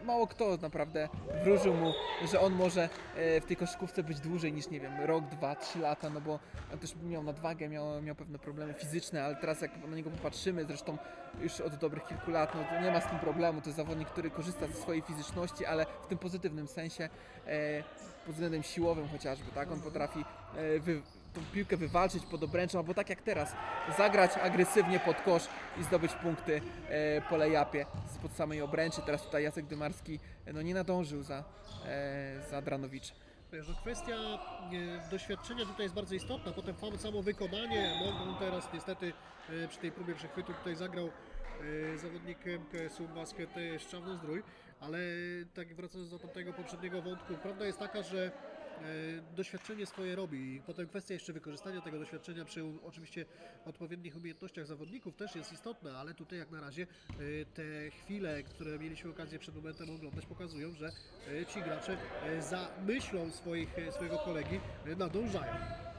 mało kto naprawdę wróżył mu, że on może w tej koszykówce być dłużej niż, nie wiem, rok, dwa, trzy lata, no bo on też miał nadwagę, miał, miał pewne problemy fizyczne, ale teraz jak na niego popatrzymy, zresztą już od dobrych kilku lat, no to nie ma z tym problemu, to zawodnik, który korzysta ze swojej fizyczności, ale w tym pozytywnym sensie, e, pod względem siłowym chociażby, tak, on potrafi e, wy, tą piłkę wywalczyć pod obręczą, albo tak jak teraz, zagrać agresywnie pod kosz i zdobyć punkty e, po lejapie spod samej obręczy. Teraz tutaj Jacek Dymarski no, nie nadążył za, za Dranowiczem. Wiesz, kwestia doświadczenia tutaj jest bardzo istotna, potem samo wykonanie, mogą teraz niestety przy tej próbie przechwytu tutaj zagrał e, zawodnik MKS-u basket Szczawno Zdrój, ale tak wracając do tamtego poprzedniego wątku, prawda jest taka, że e, doświadczenie swoje robi potem kwestia jeszcze wykorzystania tego doświadczenia przy oczywiście odpowiednich umiejętnościach zawodników też jest istotna, ale tutaj jak na razie e, te chwile, które mieliśmy okazję przed momentem oglądać pokazują, że ci gracze za myślą swoich, swojego kolegi nadążają.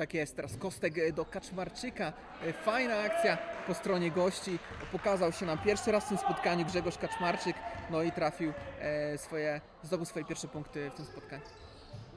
Tak jest, teraz Kostek e, do Kaczmarczyka. E, Fajna akcja po stronie gości. Pokazał się nam pierwszy raz w tym spotkaniu Grzegorz Kaczmarczyk, no i trafił e, swoje, zdobył swoje pierwsze punkty w tym spotkaniu.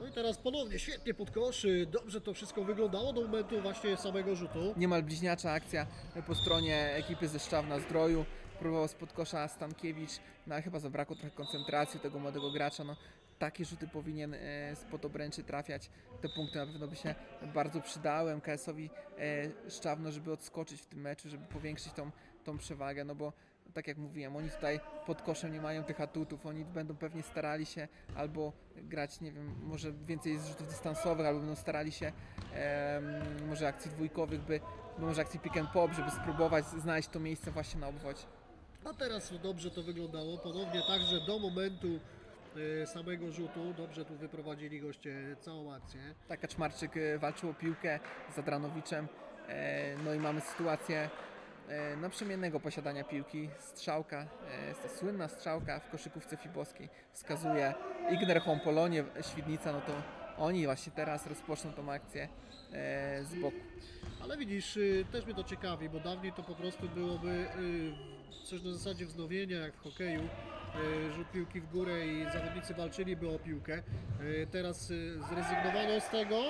No i teraz ponownie świetnie pod kosz, e, dobrze to wszystko wyglądało do momentu właśnie samego rzutu. Niemal bliźniacza akcja po stronie ekipy ze Szczawna Zdroju. Próbował spod kosza Stankiewicz, no ale chyba zabrakło trochę koncentracji tego młodego gracza. No, takie rzuty powinien e, spod obręczy trafiać. Te punkty na pewno by się bardzo przydały MKS-owi e, Szczawno, żeby odskoczyć w tym meczu, żeby powiększyć tą, tą przewagę, no bo tak jak mówiłem, oni tutaj pod koszem nie mają tych atutów, oni będą pewnie starali się albo grać, nie wiem, może więcej rzutów dystansowych, albo będą starali się em, może akcji dwójkowych, by, może akcji pick and pop, żeby spróbować znaleźć to miejsce właśnie na obwodzie. A teraz dobrze to wyglądało, ponownie także do momentu e, samego rzutu, dobrze tu wyprowadzili goście całą akcję. Tak, Kaczmarczyk e, walczył o piłkę z Adranowiczem, e, no i mamy sytuację e, naprzemiennego posiadania piłki. Strzałka, e, jest to słynna strzałka w koszykówce fibowskiej wskazuje Igner Polonie, Świdnica, no to oni właśnie teraz rozpoczną tą akcję e, z boku. Ale widzisz, y, też mnie to ciekawi, bo dawniej to po prostu byłoby y, coś na zasadzie wznowienia, jak w hokeju. y, Rzut piłki w górę i zawodnicy walczyliby o piłkę. Y, Teraz y, zrezygnowano z tego.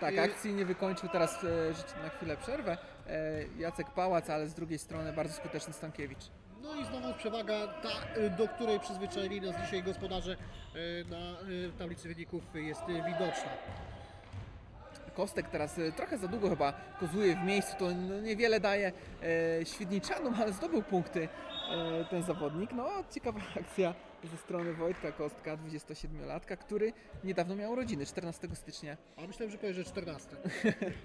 Tak, akcji nie wykończył teraz e, na chwilę przerwę. E, Jacek Pałac, ale z drugiej strony bardzo skuteczny Stankiewicz. No i znowu przewaga ta, do której przyzwyczaili nas dzisiaj gospodarze na tablicy wyników jest widoczna. Kostek teraz e, trochę za długo chyba kozuje w miejscu, to no, niewiele daje e, Świdniczanom, ale zdobył punkty e, ten zawodnik. No, ciekawa akcja ze strony Wojtka Kostka, 27-latka, który niedawno miał urodziny, 14 stycznia. A myślałem, że powiesz, że 14.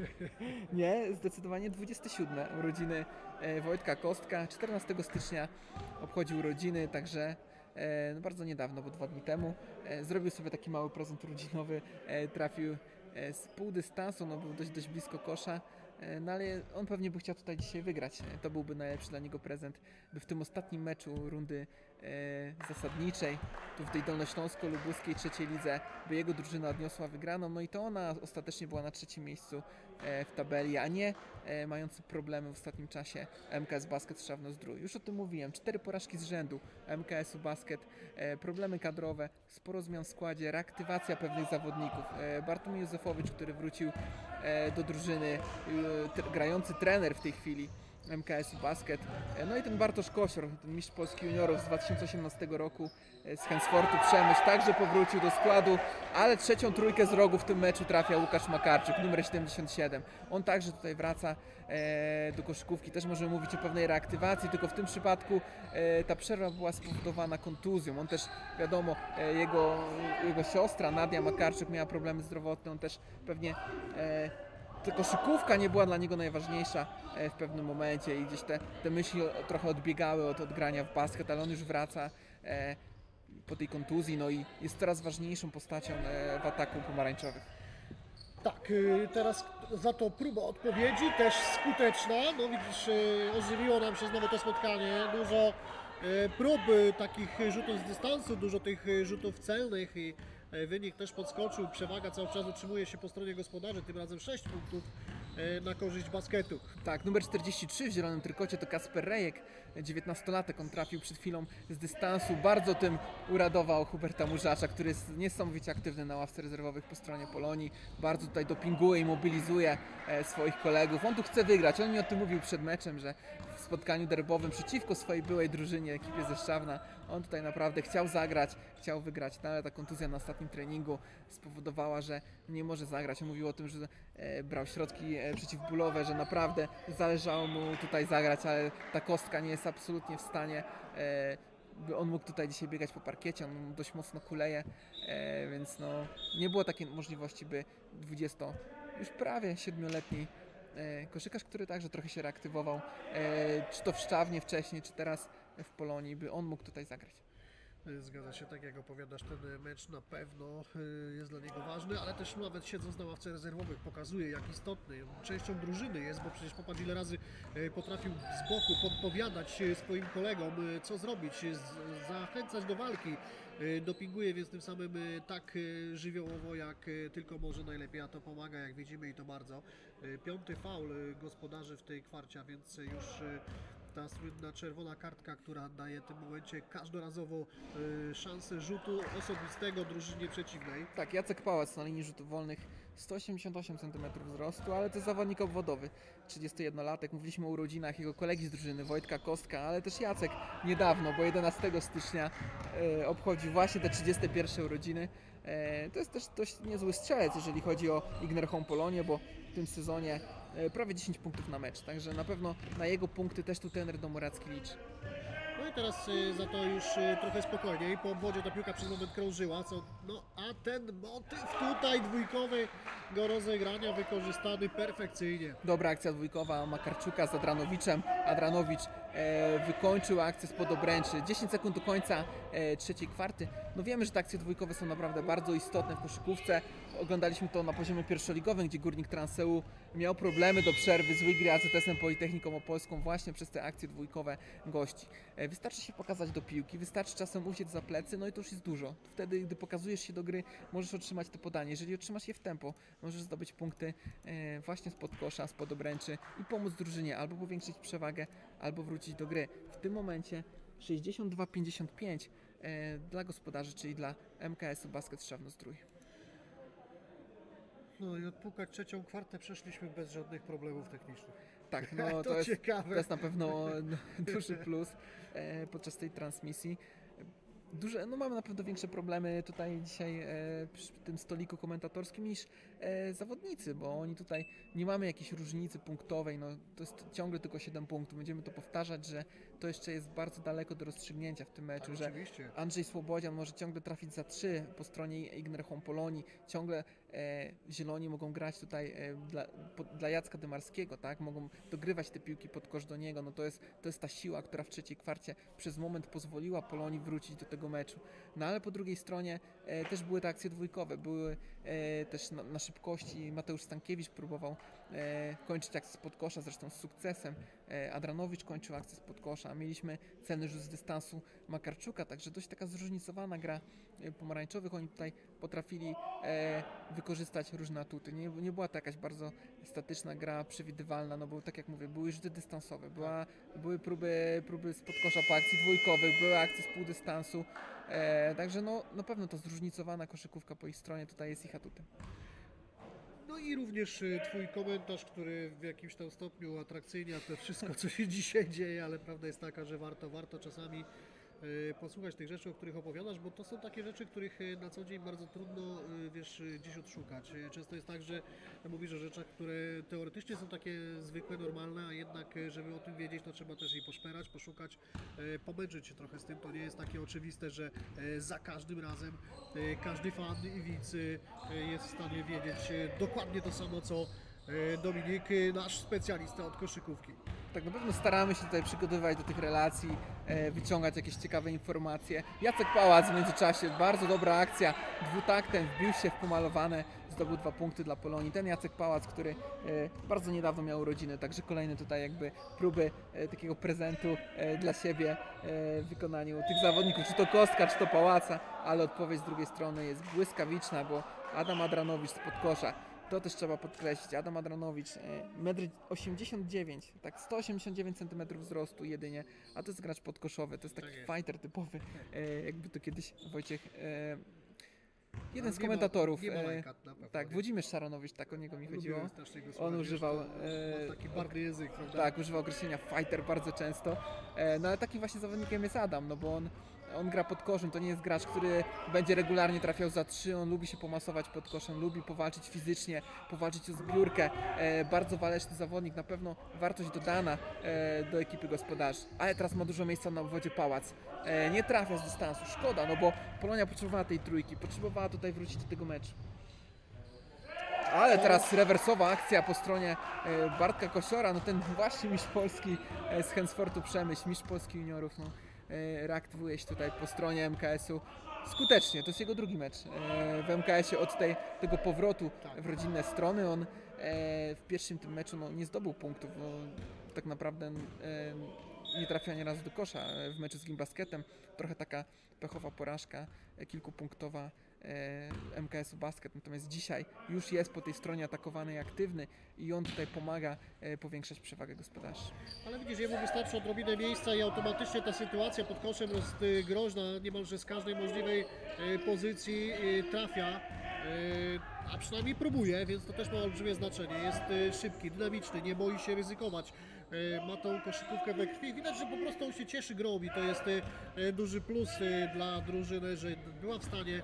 Nie, zdecydowanie 27 urodziny Wojtka Kostka, 14 stycznia obchodził urodziny, także no bardzo niedawno, bo dwa dni temu. Zrobił sobie taki mały prezent urodzinowy, e, trafił z pół dystansu, no był dość, dość blisko kosza. e, No ale on pewnie by chciał tutaj dzisiaj wygrać. E, To byłby najlepszy dla niego prezent, by w tym ostatnim meczu rundy e, zasadniczej, tu w tej dolnośląsko-lubuskiej trzeciej lidze, by jego drużyna odniosła wygraną, no i to ona ostatecznie była na trzecim miejscu e, w tabeli, a nie e, mający problemy w ostatnim czasie MKS Basket Szawno-Zdrój. Już o tym mówiłem, cztery porażki z rzędu MKS-u Basket, e, problemy kadrowe, sporo zmian w składzie, reaktywacja pewnych zawodników. E, Bartłomiej Józefowicz, który wrócił e, do drużyny, e, grający trener w tej chwili MKS Basket. E, No i ten Bartosz Kosior, ten mistrz Polski juniorów z 2018 roku e, z Hensfortu Przemyśl, także powrócił do składu, ale trzecią trójkę z rogu w tym meczu trafia Łukasz Makarczyk, numer 77. On także tutaj wraca e, do koszykówki, też możemy mówić o pewnej reaktywacji, tylko w tym przypadku ta przerwa była spowodowana kontuzją. On też, wiadomo, jego, jego siostra Nadia Makarczyk miała problemy zdrowotne, on też pewnie ta koszykówka nie była dla niego najważniejsza e, w pewnym momencie i gdzieś te, te myśli trochę odbiegały od odgrania w basket, ale on już wraca e, po tej kontuzji, no i jest coraz ważniejszą postacią e, w ataku pomarańczowych. Tak, y, teraz za to próba odpowiedzi, też skuteczna. No widzisz, y, ożywiło nam się znowu to spotkanie. Dużo y, prób takich rzutów z dystansu, dużo tych rzutów celnych i wynik też podskoczył. Przewaga cały czas utrzymuje się po stronie gospodarzy, tym razem 6 punktów y, na korzyść basketu. Tak, numer 43 w zielonym trykocie to Kasper Rejek, 19-latek. On trafił przed chwilą z dystansu. Bardzo tym uradował Huberta Murzacza, który jest niesamowicie aktywny na ławce rezerwowych po stronie Polonii. Bardzo tutaj dopinguje i mobilizuje e, swoich kolegów. On tu chce wygrać. On mi o tym mówił przed meczem, że w spotkaniu derbowym przeciwko swojej byłej drużynie, ekipie ze Szczawna, on tutaj naprawdę chciał zagrać, chciał wygrać, no ale ta kontuzja na ostatnim treningu spowodowała, że nie może zagrać. On mówił o tym, że e, brał środki e, przeciwbólowe, że naprawdę zależało mu tutaj zagrać, ale ta kostka nie jest absolutnie w stanie, e, on mógł tutaj dzisiaj biegać po parkiecie, on dość mocno kuleje, więc no, nie było takiej możliwości, by 20, już prawie 7-letni e, koszykarz, który także trochę się reaktywował, czy to w Szczawnie wcześniej, czy teraz w Polonii, by on mógł tutaj zagrać. Y, Zgadza się, tak jak opowiadasz, ten mecz na pewno y, jest dla niego ważny, ale też nawet siedząc na ławce rezerwowych pokazuje jak istotny, częścią drużyny jest, bo przecież popatrz ile razy y, potrafił z boku podpowiadać y, swoim kolegom co zrobić, zachęcać do walki, dopinguje więc tym samym tak żywiołowo jak tylko może najlepiej, a to pomaga jak widzimy i to bardzo. Piąty faul gospodarzy w tej kwarcie, a więc już ta słynna czerwona kartka, która daje w tym momencie każdorazowo y, szansę rzutu osobistego drużynie przeciwnej. Tak, Jacek Pałac na linii rzutów wolnych 188 cm wzrostu, ale to jest zawodnik obwodowy, 31-latek. Mówiliśmy o urodzinach jego kolegi z drużyny Wojtka Kostka, ale też Jacek niedawno, bo 11 stycznia e, obchodzi właśnie te 31 urodziny. E, to jest też dość niezły strzelec, jeżeli chodzi o Igner Home bo w tym sezonie prawie 10 punktów na mecz, także na pewno na jego punkty też tu trener Domoracki liczy. No i teraz y, za to już y, trochę spokojniej. Po obwodzie ta piłka przez moment krążyła, co, no a ten motyw tutaj dwójkowy go rozegrania wykorzystany perfekcyjnie. Dobra akcja dwójkowa Makarczuka z Adranowiczem. Adranowicz e, wykończył akcję spod obręczy. 10 sekund do końca e, trzeciej kwarty. No wiemy, że te akcje dwójkowe są naprawdę bardzo istotne w koszykówce. Oglądaliśmy to na poziomie pierwszoligowym, gdzie Górnik Transeu miał problemy do przerwy z gry AZS-em Politechniką Opolską właśnie przez te akcje dwójkowe gości. E, wystarczy się pokazać do piłki, wystarczy czasem uciec za plecy, no i to już jest dużo. Wtedy, gdy pokazujesz się do gry, możesz otrzymać to podanie. Jeżeli otrzymasz je w tempo, możesz zdobyć punkty e, właśnie spod kosza, spod obręczy i pomóc drużynie albo powiększyć przewagę, albo wrócić do gry. W tym momencie 62-55 e, dla gospodarzy, czyli dla MKS-u Basket Szczawno-Zdrój. No i odpukać trzecią kwartę przeszliśmy bez żadnych problemów technicznych. Tak, no to, to jest, ciekawe. to jest na pewno no, duży plus e, podczas tej transmisji. Duże, no mamy na pewno większe problemy tutaj dzisiaj e, przy tym stoliku komentatorskim niż e, zawodnicy, bo oni tutaj nie mamy jakiejś różnicy punktowej, no to jest ciągle tylko 7 punktów. Będziemy to powtarzać, że to jeszcze jest bardzo daleko do rozstrzygnięcia w tym meczu, Tak, że oczywiście. Andrzej Słobodzian może ciągle trafić za trzy po stronie Igner Polonii. Ciągle zieloni mogą grać tutaj e, dla, dla Jacka Dymarskiego, tak? Mogą dogrywać te piłki pod kosz do niego. No to jest, to jest ta siła, która w trzeciej kwarcie przez moment pozwoliła Polonii wrócić do tego meczu. No ale po drugiej stronie e, też były te akcje dwójkowe. Były e, też na, na szybkości. Mateusz Stankiewicz próbował e, kończyć akcję spod kosza, zresztą z sukcesem. E, Adranowicz kończył akcję spod kosza. kosza. Mieliśmy celny rzut z dystansu Makarczuka, także dość taka zróżnicowana gra e, pomarańczowych. Oni tutaj potrafili e, wykorzystać różne atuty. Nie, nie była to jakaś bardzo statyczna gra, przewidywalna, no bo tak jak mówię, były rzuty dystansowe, była, były próby, próby spod kosza po akcji dwójkowych, były akcje z pół dystansu, e, także no na pewno to zróżnicowana koszykówka po ich stronie tutaj jest ich atutem. No i również y, Twój komentarz, który w jakimś tam stopniu atrakcyjnia to wszystko, co się dzisiaj dzieje, ale prawda jest taka, że warto, warto czasami posłuchać tych rzeczy, o których opowiadasz, bo to są takie rzeczy, których y, na co dzień bardzo trudno, y, wiesz, gdzieś odszukać. Często jest tak, że mówisz o rzeczach, które teoretycznie są takie zwykłe, normalne, a jednak, żeby o tym wiedzieć, to trzeba też i poszperać, poszukać, pomęczyć się trochę z tym. To nie jest takie oczywiste, że za każdym razem każdy fan i widz jest w stanie wiedzieć dokładnie to samo, co Dominik, y, nasz specjalista od koszykówki. Tak na pewno staramy się tutaj przygotowywać do tych relacji, e, wyciągać jakieś ciekawe informacje. Jacek Pałac w międzyczasie, bardzo dobra akcja, dwutaktem wbił się w pomalowane, zdobył dwa punkty dla Polonii. Ten Jacek Pałac, który e, bardzo niedawno miał urodziny, także kolejne tutaj jakby próby e, takiego prezentu e, dla siebie e, w wykonaniu tych zawodników, czy to Kostka, czy to Pałaca, ale odpowiedź z drugiej strony jest błyskawiczna, bo Adam Adranowicz spod kosza to też trzeba podkreślić. Adam Adranowicz, e, 1,89 m, tak 189 cm wzrostu jedynie, a to jest gracz podkoszowy, to jest taki Tak jest. fighter typowy, e, jakby to kiedyś Wojciech, e, jeden z komentatorów, e, tak? Włodzimierz Szaranowicz, tak o niego mi chodziło. On używał, e, taki barwny język, prawda? Tak, używał określenia fighter bardzo często. E, no ale takim właśnie zawodnikiem jest Adam, no bo on, on gra pod koszem, to nie jest gracz, który będzie regularnie trafiał za trzy, on lubi się pomasować pod koszem, lubi powalczyć fizycznie, powalczyć o zbiórkę. E, bardzo waleczny zawodnik, na pewno wartość dodana e, do ekipy gospodarzy. Ale teraz ma dużo miejsca na obwodzie Pałac. E, nie trafia z dystansu, szkoda, no bo Polonia potrzebowała tej trójki, potrzebowała tutaj wrócić do tego meczu. Ale teraz rewersowa akcja po stronie Bartka Kosiora, no ten właśnie mistrz Polski z Hensfortu Przemyśl, mistrz Polski juniorów, no, reaktywuje się tutaj po stronie MKS-u skutecznie, to jest jego drugi mecz e, w MKS-ie od tej, tego powrotu Tak. w rodzinne strony, on e, w pierwszym tym meczu no, nie zdobył punktów, bo tak naprawdę e, nie trafia ani razu do kosza e, w meczu z Gimbasketem, trochę taka pechowa porażka, e, kilkupunktowa e, MKS-u Basket, natomiast dzisiaj już jest po tej stronie atakowany i aktywny i on tutaj pomaga powiększać przewagę gospodarzy. Ale widzisz, jemu wystarczy odrobinę miejsca i automatycznie ta sytuacja pod koszem jest groźna, niemalże z każdej możliwej pozycji trafia, a przynajmniej próbuje, więc to też ma olbrzymie znaczenie. Jest szybki, dynamiczny, nie boi się ryzykować. Y, Ma tą koszykówkę we krwi. Widać, że po prostu on się cieszy grą i to jest y, y, duży plus y, dla drużyny, że była w stanie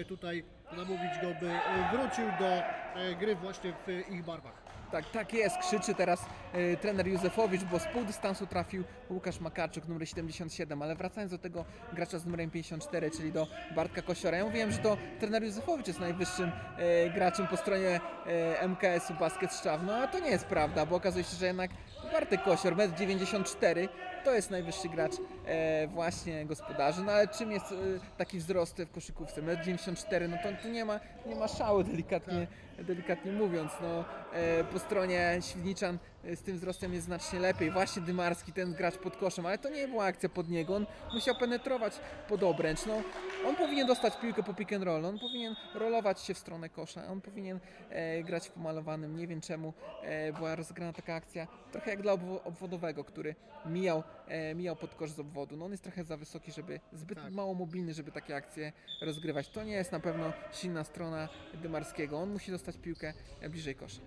y, tutaj namówić go, by y, wrócił do y, gry właśnie w y, ich barwach. Tak, tak jest, krzyczy teraz e, trener Józefowicz, bo z pół dystansu trafił Łukasz Makarczuk, numer 77, ale wracając do tego gracza z numerem 54, czyli do Bartka Kosiora, ja mówiłem, że to trener Józefowicz jest najwyższym e, graczem po stronie e, MKS-u Basket Szczaw, no a to nie jest prawda, bo okazuje się, że jednak Bartek Kosior, 1,94 m, to jest najwyższy gracz e, właśnie gospodarzy, no ale czym jest e, taki wzrost w koszykówce? 1,94 m, no to tu nie ma, nie ma szału delikatnie, delikatnie mówiąc, no e, po stronie Świdniczan z tym wzrostem jest znacznie lepiej, właśnie Dymarski, ten gracz pod koszem, ale to nie była akcja pod niego, on musiał penetrować pod obręcz, no on powinien dostać piłkę po pick and roll, on powinien rolować się w stronę kosza, on powinien e, grać w pomalowanym, nie wiem czemu e, była rozegrana taka akcja, trochę jak dla obwo- obwodowego, który mijał, e, mijał pod kosz z obwodu, no on jest trochę za wysoki, żeby, zbyt Tak. mało mobilny, żeby takie akcje rozgrywać, to nie jest na pewno silna strona Dymarskiego, on musi dostać piłkę e, bliżej kosza.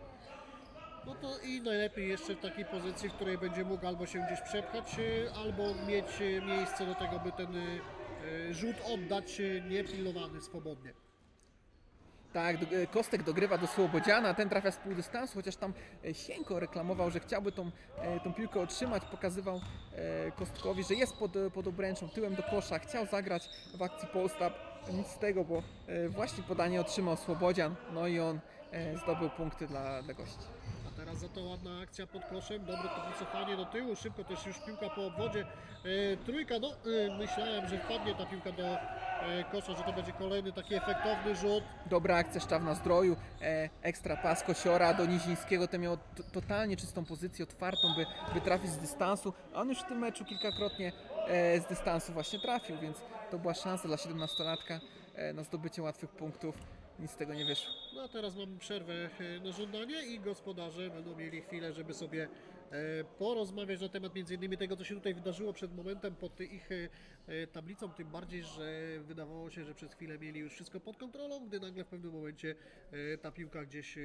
No to i najlepiej jeszcze w takiej pozycji, w której będzie mógł albo się gdzieś przepchać, y, albo mieć y, miejsce do tego, by ten y, rzut oddać niepilnowany swobodnie. Tak, Kostek dogrywa do Słobodziana, ten trafia z pół dystansu, chociaż tam Sienko reklamował, że chciałby tą, tą piłkę otrzymać, pokazywał Kostkowi, że jest pod, pod obręczą, tyłem do kosza, chciał zagrać w akcji post-up, nic z tego, bo właśnie podanie otrzymał Słobodzian, no i on zdobył punkty dla, dla gości. Teraz za to ładna akcja pod koszem, dobre to wycofanie do tyłu, szybko też już piłka po obwodzie. E, trójka, no e, myślałem, że wpadnie ta piłka do e, kosza, że to będzie kolejny taki efektowny rzut. Dobra akcja Szczawna Zdroju, e, ekstra pas Kosiora do Nizińskiego, ten miał totalnie czystą pozycję, otwartą, by, by trafić z dystansu, a on już w tym meczu kilkakrotnie e, z dystansu właśnie trafił, więc to była szansa dla 17-latka e, na zdobycie łatwych punktów, nic z tego nie wyszło. A teraz mamy przerwę e, na żądanie i gospodarze będą mieli chwilę, żeby sobie e, porozmawiać na temat między innymi tego, co się tutaj wydarzyło przed momentem pod ich e, tablicą, tym bardziej, że wydawało się, że przez chwilę mieli już wszystko pod kontrolą, gdy nagle w pewnym momencie ta piłka gdzieś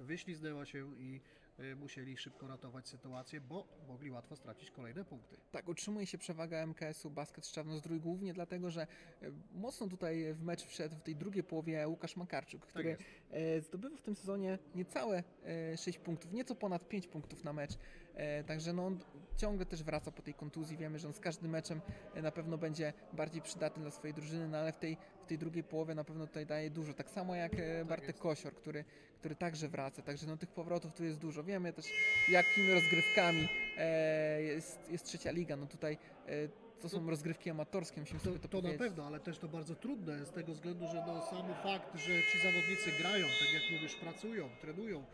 wyśliznęła się i musieli szybko ratować sytuację, bo mogli łatwo stracić kolejne punkty. Tak, utrzymuje się przewaga MKS-u Basket Szczawno-Zdrój głównie dlatego, że e, mocno tutaj w mecz wszedł w tej drugiej połowie Łukasz Makarczuk, który jest. e, zdobywa w tym sezonie niecałe e, 6 punktów, nieco ponad 5 punktów na mecz. Także no, on ciągle też wraca po tej kontuzji. Wiemy, że on z każdym meczem e, na pewno będzie bardziej przydatny dla swojej drużyny, no ale w tej, w tej drugiej połowie na pewno tutaj daje dużo. Tak samo jak e, Bartek jest. Kosior, który, który także wraca. Także no, tych powrotów tu jest dużo. Wiemy też, jakimi rozgrywkami e, jest, jest trzecia liga. No tutaj to są rozgrywki amatorskie, musimy To, sobie to, to na powiedzieć. pewno, ale też to bardzo trudne z tego względu, że no sam fakt, że ci zawodnicy grają, tak jak mówisz, pracują, trenują,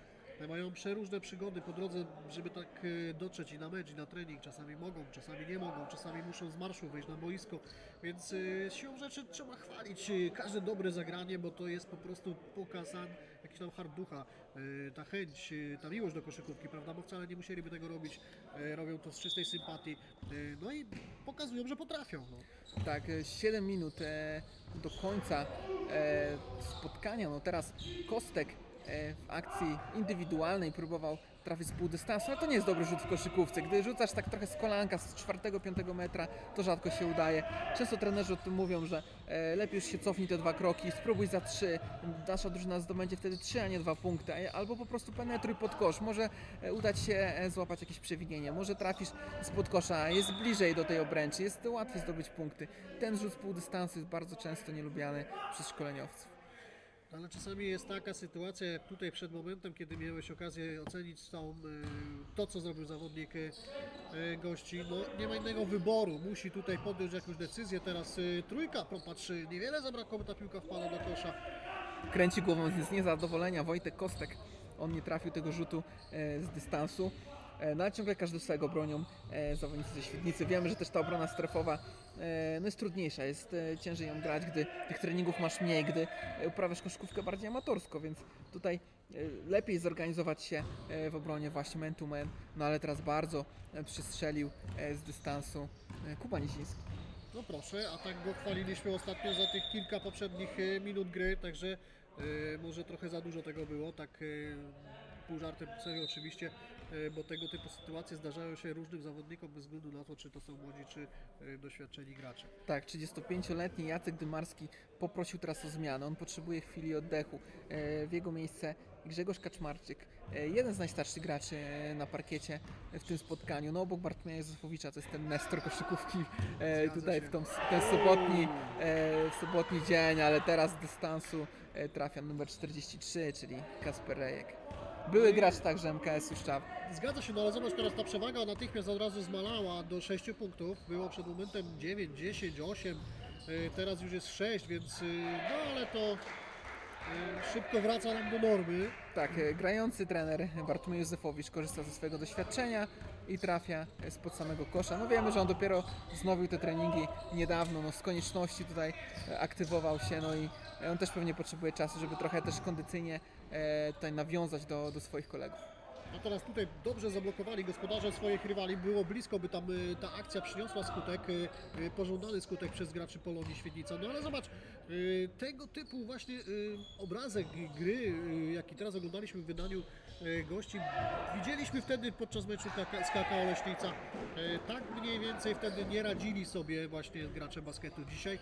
mają przeróżne przygody po drodze, żeby tak e, dotrzeć i na mecz, i na trening. Czasami mogą, czasami nie mogą, czasami muszą z marszu wyjść na boisko, więc e, siłą rzeczy trzeba chwalić e, każde dobre zagranie, bo to jest po prostu pokazan jakiś tam hard ducha, e, ta chęć, ta miłość do koszykówki, prawda, bo wcale nie musieliby tego robić, robią to z czystej sympatii, no i pokazują, że potrafią. No. Tak, e, 7 minut do końca spotkania. No teraz Kostek w akcji indywidualnej próbował trafić z pół dystansu, ale to nie jest dobry rzut w koszykówce. Gdy rzucasz tak trochę z kolanka, z 4-5 metra, to rzadko się udaje. Często trenerzy o tym mówią, że e, lepiej już się cofnij te dwa kroki, spróbuj za trzy. Nasza drużyna zdobędzie wtedy trzy, a nie dwa punkty. Albo po prostu penetruj pod kosz. Może e, udać się e, złapać jakieś przewinienie. Może trafisz spod kosza, jest bliżej do tej obręczy, jest łatwiej zdobyć punkty. Ten rzut z pół dystansu jest bardzo często nielubiany przez szkoleniowców. Ale czasami jest taka sytuacja, jak tutaj przed momentem, kiedy miałeś okazję ocenić tą, e, to, co zrobił zawodnik e, e, gości. No, nie ma innego wyboru, musi tutaj podjąć jakąś decyzję. Teraz trójka, popatrz, e, niewiele zabrakło, by ta piłka wpadła do kosza. Kręci głową z niezadowolenia Wojtek Kostek. On nie trafił tego rzutu z dystansu. E, No ciągle każdy swego bronią e, zawodnicy ze. Wiemy, że też ta obrona strefowa e, no jest trudniejsza, jest ciężej ją grać, gdy tych treningów masz mniej, gdy uprawiasz koszykówkę bardziej amatorsko, więc tutaj lepiej zorganizować się w obronie właśnie man to man. No ale teraz bardzo przestrzelił e, z dystansu Kuba Niziński. No proszę, a tak go chwaliliśmy ostatnio za tych kilka poprzednich minut gry, także może trochę za dużo tego było, tak pół żartem, serio oczywiście, bo tego typu sytuacje zdarzają się różnym zawodnikom bez względu na to, czy to są młodzi, czy e, doświadczeni gracze. Tak, 35-letni Jacek Dymarski poprosił teraz o zmianę. On potrzebuje chwili oddechu. E, W jego miejsce Grzegorz Kaczmarczyk, e, jeden z najstarszych graczy e, na parkiecie w tym spotkaniu. No obok Bartłomieja Józefowicza, to jest ten nestor koszykówki e, Zgadza tutaj się. w tą, ten sobotni, e, w sobotni dzień, ale teraz z dystansu e, trafia numer 43, czyli Kasper Rejek. Były gracz także MKS-u Szczaw. Zgadza się, no ale zobacz teraz ta przewaga natychmiast od razu zmalała do 6 punktów. Było przed momentem 9, 10, 8, e, teraz już jest 6, więc e, no ale to e, szybko wraca nam do normy. Tak, e, grający trener Bartłomiej Józefowicz korzysta ze swojego doświadczenia i trafia spod samego kosza. No wiemy, że on dopiero wznowił te treningi niedawno, no z konieczności tutaj aktywował się, no i on też pewnie potrzebuje czasu, żeby trochę też kondycyjnie tutaj nawiązać do, do swoich kolegów. Teraz tutaj dobrze zablokowali gospodarze swoich rywali. Było blisko, by tam e, ta akcja przyniosła skutek, e, e, pożądany skutek przez graczy Polonii Świdnica. No ale zobacz, e, tego typu właśnie e, obrazek gry, e, jaki teraz oglądaliśmy w wydaniu e, gości, widzieliśmy wtedy podczas meczu z KK Oleśnica. E, Tak mniej więcej wtedy nie radzili sobie właśnie gracze basketu. Dzisiaj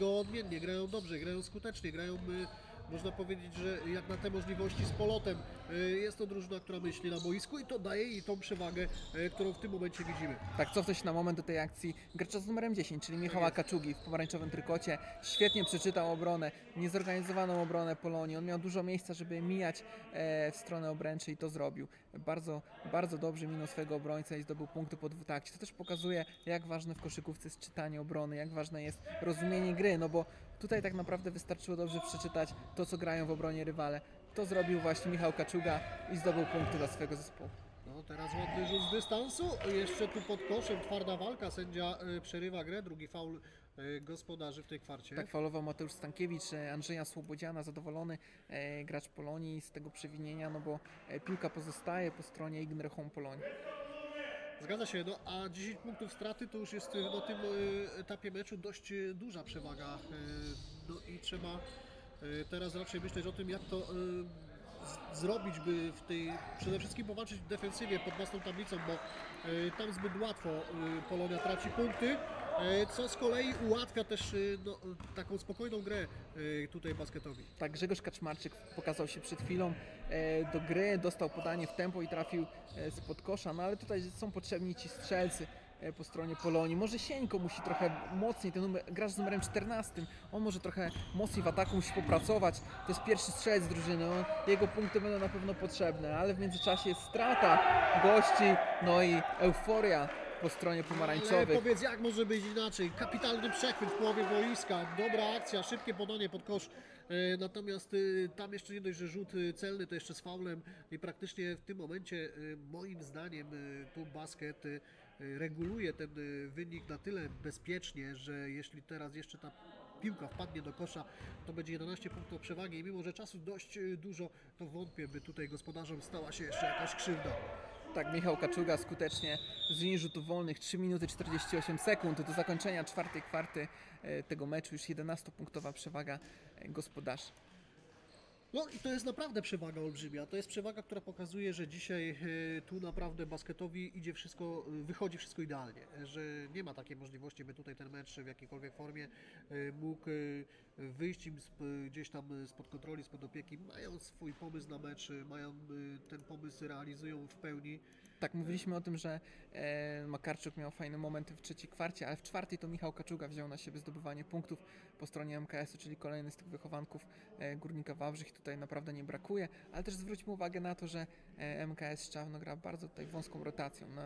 odmiennie, grają dobrze, grają skutecznie, grają e, można powiedzieć, że jak na te możliwości z polotem e, jest to drużyna, która myśli na boisku i to daje jej tą przewagę, e, którą w tym momencie widzimy. Tak, cofnę się na moment do tej akcji gracza z numerem 10, czyli Michała Kaczugi w pomarańczowym trykocie. Świetnie przeczytał obronę, niezorganizowaną obronę Polonii. On miał dużo miejsca, żeby mijać e, w stronę obręczy i to zrobił. Bardzo, bardzo dobrze minął swojego obrońcę i zdobył punkty po dwutakcie. To też pokazuje, jak ważne w koszykówce jest czytanie obrony, jak ważne jest rozumienie gry, no bo tutaj tak naprawdę wystarczyło dobrze przeczytać to, co grają w obronie rywale. To zrobił właśnie Michał Kaczuga i zdobył punkty dla swojego zespołu. No teraz ładny rzut z dystansu, jeszcze tu pod koszem twarda walka, sędzia e, przerywa grę, drugi faul gospodarzy w tej kwarcie. Tak faulował Mateusz Stankiewicz, e, Andrzeja Słobodziana, zadowolony e, gracz Polonii z tego przewinienia, no bo e, piłka pozostaje po stronie Igner Home Polonii. Zgadza się, no a 10 punktów straty to już jest e, na tym e, etapie meczu dość e, duża przewaga. e, No i trzeba e, teraz raczej myśleć o tym, jak to e, zrobić, by w tej przede wszystkim powalczyć w defensywie pod własną tablicą, bo e, tam zbyt łatwo e, Polonia traci punkty, e, co z kolei ułatwia też e, no, e, taką spokojną grę e, tutaj basketowi. Tak, Grzegorz Kaczmarczyk pokazał się przed chwilą e, do gry, dostał podanie w tempo i trafił e, spod kosza, no ale tutaj są potrzebni ci strzelcy e, po stronie Polonii. Może Sieńko musi trochę mocniej, ten numer, gracz z numerem 14, on może trochę mocniej w ataku musi popracować. To jest pierwszy strzelec drużyny, on, jego punkty będą na pewno potrzebne, ale w międzyczasie jest strata gości, no i euforia po stronie Ale pomarańczowych. powiedz, jak może być inaczej? Kapitalny przechwyt w połowie boiska, dobra akcja, szybkie podanie pod kosz. E, Natomiast e, tam jeszcze nie dość, że rzut e, celny, to jeszcze z faulem i praktycznie w tym momencie moim zdaniem tu basket reguluje ten wynik na tyle bezpiecznie, że jeśli teraz jeszcze ta piłka wpadnie do kosza, to będzie 11 punktów przewagi i mimo, że czasu dość e, dużo, to wątpię, by tutaj gospodarzom stała się jeszcze jakaś krzywda. Tak, Michał Kaczuga skutecznie z linii rzutów wolnych 3 minuty 48 sekund do zakończenia czwartej kwarty e, tego meczu już 11-punktowa przewaga e, gospodarzy. No i to jest naprawdę przewaga olbrzymia. To jest przewaga, która pokazuje, że dzisiaj e, tu naprawdę basketowi idzie wszystko, e, wychodzi wszystko idealnie. e, Że nie ma takiej możliwości, by tutaj ten mecz w jakiejkolwiek formie mógł wyjść im gdzieś tam spod kontroli, spod opieki. Mają swój pomysł na mecz, mają ten pomysł, realizują w pełni. Tak, mówiliśmy o tym, że e, Makarczuk miał fajne momenty w trzeciej kwarcie, ale w czwartej to Michał Kaczuga wziął na siebie zdobywanie punktów po stronie MKS-u, czyli kolejny z tych wychowanków e, Górnika Wawrzych. Tutaj naprawdę nie brakuje, ale też zwróćmy uwagę na to, że e, MKS Szczawno gra bardzo tutaj wąską rotacją. No,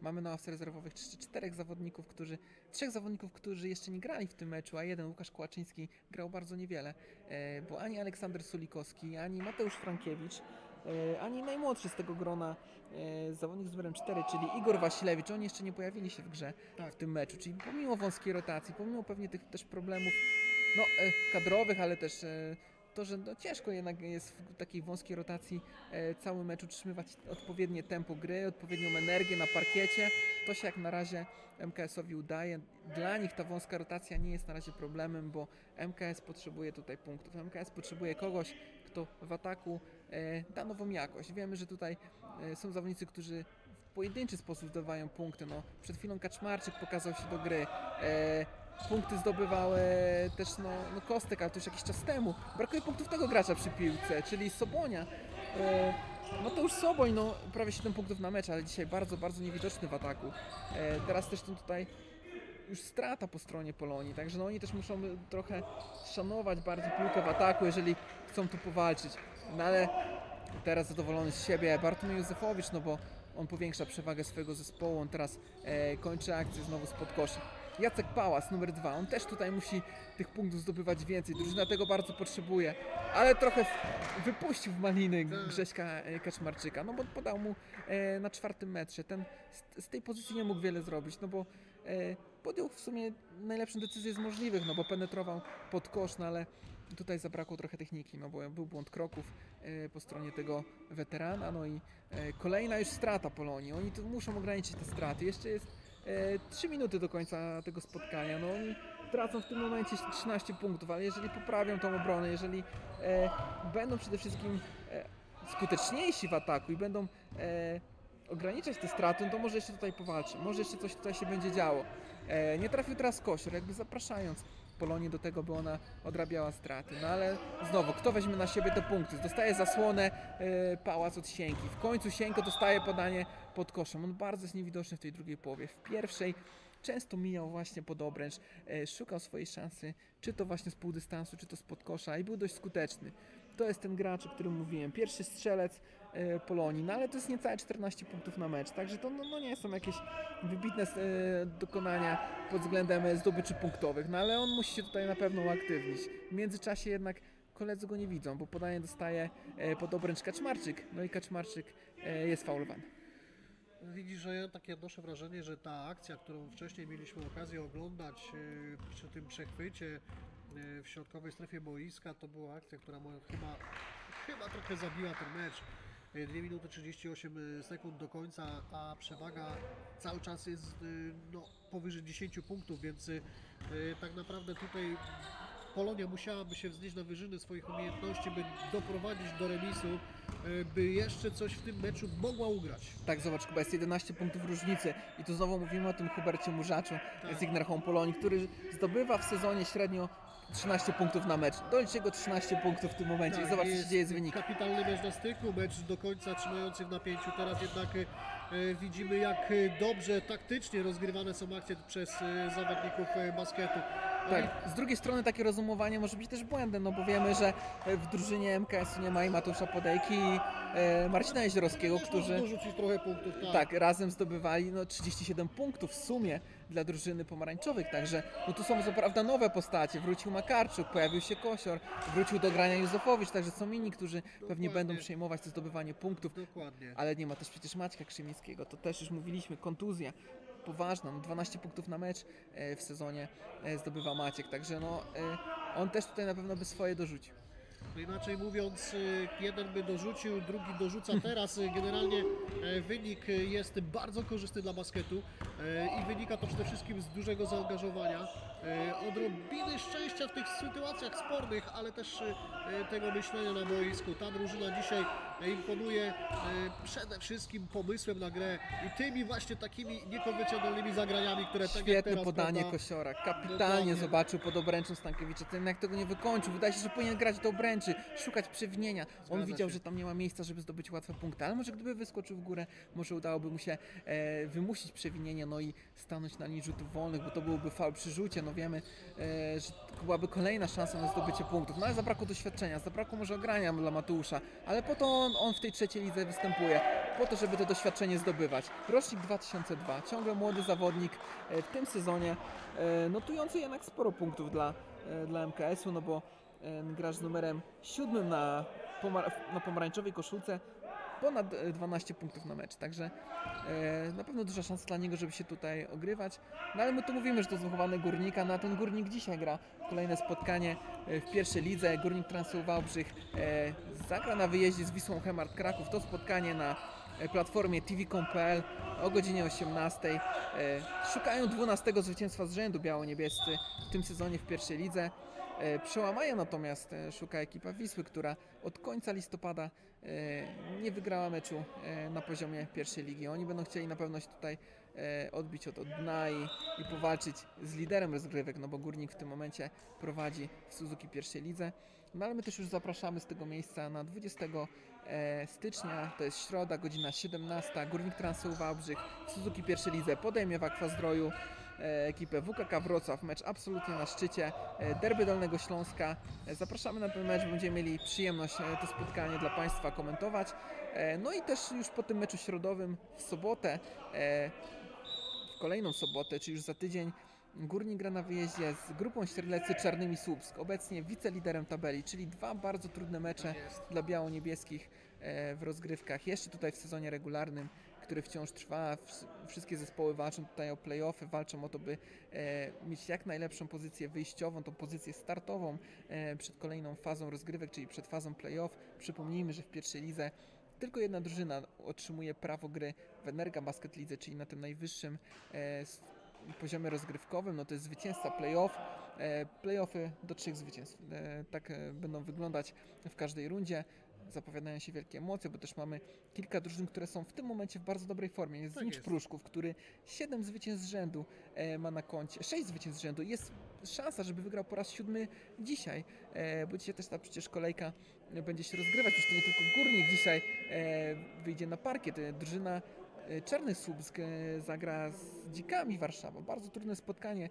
mamy na ławce rezerwowych cz- czterech zawodników, którzy, trzech zawodników, którzy jeszcze nie grali w tym meczu, a jeden, Łukasz Kłaczyński, grał bardzo niewiele, e, bo ani Aleksander Sulikowski, ani Mateusz Frankiewicz, ani najmłodszy z tego grona e, zawodnik z numerem 4, czyli Igor Wasilewicz, oni jeszcze nie pojawili się w grze Tak. w tym meczu, czyli pomimo wąskiej rotacji, pomimo pewnie tych też problemów no, e, kadrowych, ale też e, to, że no, ciężko jednak jest w takiej wąskiej rotacji e, cały mecz utrzymywać odpowiednie tempo gry, odpowiednią energię na parkiecie, to się jak na razie MKS-owi udaje. Dla nich ta wąska rotacja nie jest na razie problemem, bo MKS potrzebuje tutaj punktów. MKS potrzebuje kogoś, kto w ataku e, da nową jakość. Wiemy, że tutaj e, są zawodnicy, którzy w pojedynczy sposób zdobywają punkty. No, przed chwilą Kaczmarczyk pokazał się do gry. E, punkty zdobywał e, też no, no Kostek, ale to już jakiś czas temu. Brakuje punktów tego gracza przy piłce, czyli Sobonia. E, Mateusz Soboń, no prawie 7 punktów na mecz, ale dzisiaj bardzo, bardzo niewidoczny w ataku. E, teraz też ten tutaj już strata po stronie Polonii, także no oni też muszą trochę szanować bardziej piłkę w ataku, jeżeli chcą tu powalczyć. No ale teraz zadowolony z siebie Bartłomiej Józefowicz, no bo on powiększa przewagę swojego zespołu, on teraz e, kończy akcję znowu spod kosza. Jacek Pałas, numer dwa, on też tutaj musi tych punktów zdobywać więcej, drużyna tego bardzo potrzebuje, ale trochę wypuścił w maliny. Grześka e, Kaczmarczyka, no bo podał mu e, na czwartym metrze, ten z, z tej pozycji nie mógł wiele zrobić, no bo e, podjął w sumie najlepszą decyzję z możliwych, no bo penetrował pod kosz, no ale tutaj zabrakło trochę techniki, no bo był błąd kroków e, po stronie tego weterana, no i e, kolejna już strata Polonii. Oni tu muszą ograniczyć te straty. Jeszcze jest e, 3 minuty do końca tego spotkania. No oni tracą w tym momencie 13 punktów, ale jeżeli poprawią tą obronę, jeżeli e, będą przede wszystkim e, skuteczniejsi w ataku i będą e, ograniczać te straty, no to może jeszcze tutaj powalczy, może jeszcze coś tutaj się będzie działo. E, nie trafił teraz Kosior, jakby zapraszając Polonii do tego, by ona odrabiała straty. No ale znowu, kto weźmie na siebie te punkty? Dostaje zasłonę e, pałac od Sienki. W końcu Sienko dostaje podanie pod koszem. On bardzo jest niewidoczny w tej drugiej połowie. W pierwszej często mijał właśnie pod obręcz, e, szukał swojej szansy, czy to właśnie z półdystansu, czy to z podkosza i był dość skuteczny. To jest ten gracz, o którym mówiłem. Pierwszy strzelec Polonii, no ale to jest niecałe 14 punktów na mecz, także to no, no nie są jakieś wybitne e, dokonania pod względem e, zdobyczy punktowych, no ale on musi się tutaj na pewno uaktywnić. W międzyczasie jednak koledzy go nie widzą, bo podanie dostaje e, pod obręcz Kaczmarczyk, no i Kaczmarczyk e, jest faulowany. Widzisz, że ja takie odnoszę wrażenie, że ta akcja, którą wcześniej mieliśmy okazję oglądać e, przy tym przechwycie e, w środkowej strefie boiska, to była akcja, która chyba, chyba trochę zabiła ten mecz. 2 minuty 38 sekund do końca, a przewaga cały czas jest e, no, powyżej 10 punktów, więc e, tak naprawdę tutaj Polonia musiałaby się wznieść na wyżyny swoich umiejętności, by doprowadzić do remisu, e, by jeszcze coś w tym meczu mogła ugrać. Tak, zobacz, Kuba, jest 11 punktów różnicy i tu znowu mówimy o tym Hubercie Murzaczu Tak. z Ignerhą Polonii, który zdobywa w sezonie średnio 13 punktów na mecz. Dolicz jego 13 punktów w tym momencie i Tak, zobacz, co się jest dzieje z wynikiem. Kapitalny mecz na styku, mecz do końca trzymający w napięciu. Teraz jednak e, widzimy, jak e, dobrze taktycznie rozgrywane są akcje przez e, zawodników e, basketu. Tak, z drugiej strony takie rozumowanie może być też błędem, no bo wiemy, że w drużynie MKS-u nie ma i Mateusza Podejki i e, Marcina Jeziorowskiego, którzy dorzucić trochę punktów, tak. tak, razem zdobywali no, 37 punktów w sumie dla drużyny pomarańczowych, także no, tu są co prawda nowe postacie, wrócił Makarczuk, pojawił się Kosior, wrócił do grania Józefowicz, także są inni, którzy pewnie Dokładnie. będą przejmować to zdobywanie punktów, Dokładnie. ale nie ma też przecież Maćka Krzymińskiego, to też już mówiliśmy, kontuzja poważna, no 12 punktów na mecz e, w sezonie e, zdobywa Maciek, także no e, on też tutaj na pewno by swoje dorzucił. No inaczej mówiąc, jeden by dorzucił, drugi dorzuca teraz. Generalnie wynik jest bardzo korzystny dla basketu i wynika to przede wszystkim z dużego zaangażowania, odrobiny szczęścia w tych sytuacjach spornych, ale też e, tego myślenia na boisku. Ta drużyna dzisiaj e, imponuje e, przede wszystkim pomysłem na grę i tymi właśnie takimi niekonwencjonalnymi zagraniami, które tak Świetne teraz, podanie prawda, Kosiora, kapitalnie zobaczył pod obręczem Stankiewicza, ten jak tego nie wykończył, wydaje się, że powinien grać do obręczy, szukać przewinienia. On widział, się. że tam nie ma miejsca, żeby zdobyć łatwe punkty, ale może gdyby wyskoczył w górę, może udałoby mu się e, wymusić przewinienie, no i stanąć na linii rzutów wolnych, bo to byłby faul przy rzucie, no wiemy, e, że byłaby kolejna szansa na zdobycie punktów, no ale zabrakło doświadczenia, zabrakło może grania dla Mateusza, ale po to on, on w tej trzeciej lidze występuje, po to, żeby to doświadczenie zdobywać. Rocznik 2002, ciągle młody zawodnik e, w tym sezonie, e, notujący jednak sporo punktów dla, dla MKS-u, no bo gracz z numerem siódmym na, pomar- na pomarańczowej koszulce, ponad e, 12 punktów na mecz, także e, na pewno duża szansa dla niego, żeby się tutaj ogrywać. No ale my tu mówimy, że to wychowany Górnika, no a ten Górnik dzisiaj gra kolejne spotkanie e, w pierwszej lidze. Górnik Transy Wałbrzych e, zagra na wyjeździe z Wisłą Hemart Kraków. To spotkanie na e, platformie tv.com.pl o godzinie 18. E, Szukają 12 zwycięstwa z rzędu biało-niebiescy w tym sezonie w pierwszej lidze. E, Przełamania natomiast e, szuka ekipa Wisły, która od końca listopada e, nie wygrała meczu na poziomie pierwszej ligi. Oni będą chcieli na pewno się tutaj odbić od, od dna i, i powalczyć z liderem rozgrywek, no bo Górnik w tym momencie prowadzi w Suzuki pierwszej lidze. No ale my też już zapraszamy z tego miejsca na 20 e, stycznia, to jest środa, godzina 17. Górnik Transu Wałbrzych w Suzuki pierwszej lidze podejmie w Akwazdroju ekipę WKK Wrocław. Mecz absolutnie na szczycie. E, Derby Dolnego Śląska. E, Zapraszamy na ten mecz, będziemy mieli przyjemność e, to spotkanie dla Państwa komentować. E, No i też już po tym meczu środowym w sobotę, e, w kolejną sobotę, czy już za tydzień, Górnik gra na wyjeździe z grupą Ścierlecy Czarnymi Słupsk, obecnie wiceliderem tabeli, czyli dwa bardzo trudne mecze Tak dla biało-niebieskich e, w rozgrywkach. Jeszcze tutaj w sezonie regularnym, który wciąż trwa, Wsz- wszystkie zespoły walczą tutaj o playoffy, walczą o to, by e, mieć jak najlepszą pozycję wyjściową, tą pozycję startową e, przed kolejną fazą rozgrywek, czyli przed fazą playoff. Przypomnijmy, że w pierwszej lidze tylko jedna drużyna otrzymuje prawo gry w Energa Basket Lidze, czyli na tym najwyższym e, poziomie rozgrywkowym, no to jest zwycięzca playoff. Playoffy do trzech zwycięstw. Tak będą wyglądać w każdej rundzie. Zapowiadają się wielkie emocje, bo też mamy kilka drużyn, które są w tym momencie w bardzo dobrej formie. Jest Tak Znicz. Pruszków, który 7 zwycięstw z rzędu e, ma na koncie, 6 zwycięstw z rzędu, jest szansa, żeby wygrał po raz siódmy dzisiaj, e, bo dzisiaj też ta przecież kolejka będzie się rozgrywać, już to nie tylko Górnik dzisiaj e, wyjdzie na parkiet, drużyna Czarny Słupsk zagra z Dzikami Warszawa, bardzo trudne spotkanie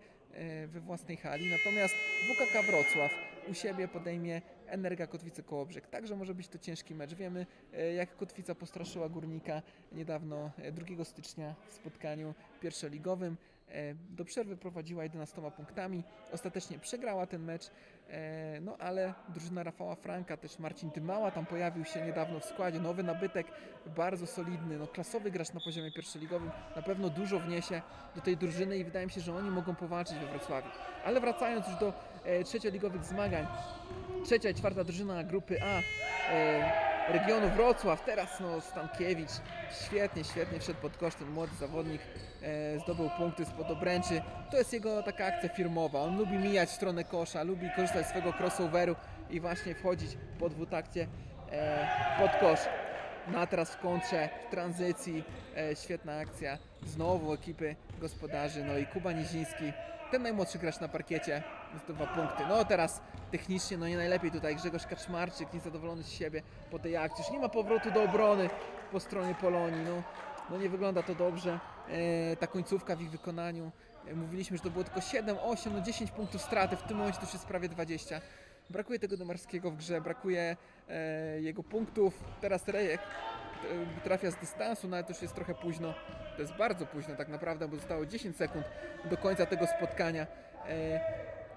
we własnej hali, natomiast WKK Wrocław u siebie podejmie Energa Kotwice Kołobrzeg, także może być to ciężki mecz, wiemy e, jak Kotwica postraszyła Górnika niedawno, e, 2 stycznia w spotkaniu pierwszoligowym, E, Do przerwy prowadziła 11 punktami, ostatecznie przegrała ten mecz, e, no ale drużyna Rafała Franka, też Marcin Dymała tam pojawił się niedawno w składzie, nowy nabytek, bardzo solidny, no klasowy gracz na poziomie pierwszoligowym, na pewno dużo wniesie do tej drużyny i wydaje mi się, że oni mogą powalczyć we Wrocławiu. Ale wracając już do e, trzecioligowych zmagań, trzecia i czwarta drużyna grupy A e, regionu Wrocław, teraz no Stankiewicz, świetnie, świetnie wszedł pod kosz, ten młody zawodnik e, zdobył punkty spod obręczy, to jest jego taka akcja firmowa, on lubi mijać stronę kosza, lubi korzystać z swojego crossoveru i właśnie wchodzić po dwutakcie e, pod kosz. No a teraz w kontrze, w tranzycji, e, świetna akcja, znowu ekipy gospodarzy, no i Kuba Niziński, ten najmłodszy gracz na parkiecie, zdobywa punkty. No teraz technicznie, no nie najlepiej tutaj Grzegorz Kaczmarczyk, niezadowolony z siebie po tej akcji, już nie ma powrotu do obrony po stronie Polonii, no, no nie wygląda to dobrze, e, ta końcówka w ich wykonaniu, e, mówiliśmy, że to było tylko 7, 8, no 10 punktów straty, w tym momencie to już jest prawie 20. Brakuje tego Demarskiego w grze, brakuje e, jego punktów, teraz Rejek trafia z dystansu, no ale to już jest trochę późno. To jest bardzo późno tak naprawdę, bo zostało 10 sekund do końca tego spotkania. E,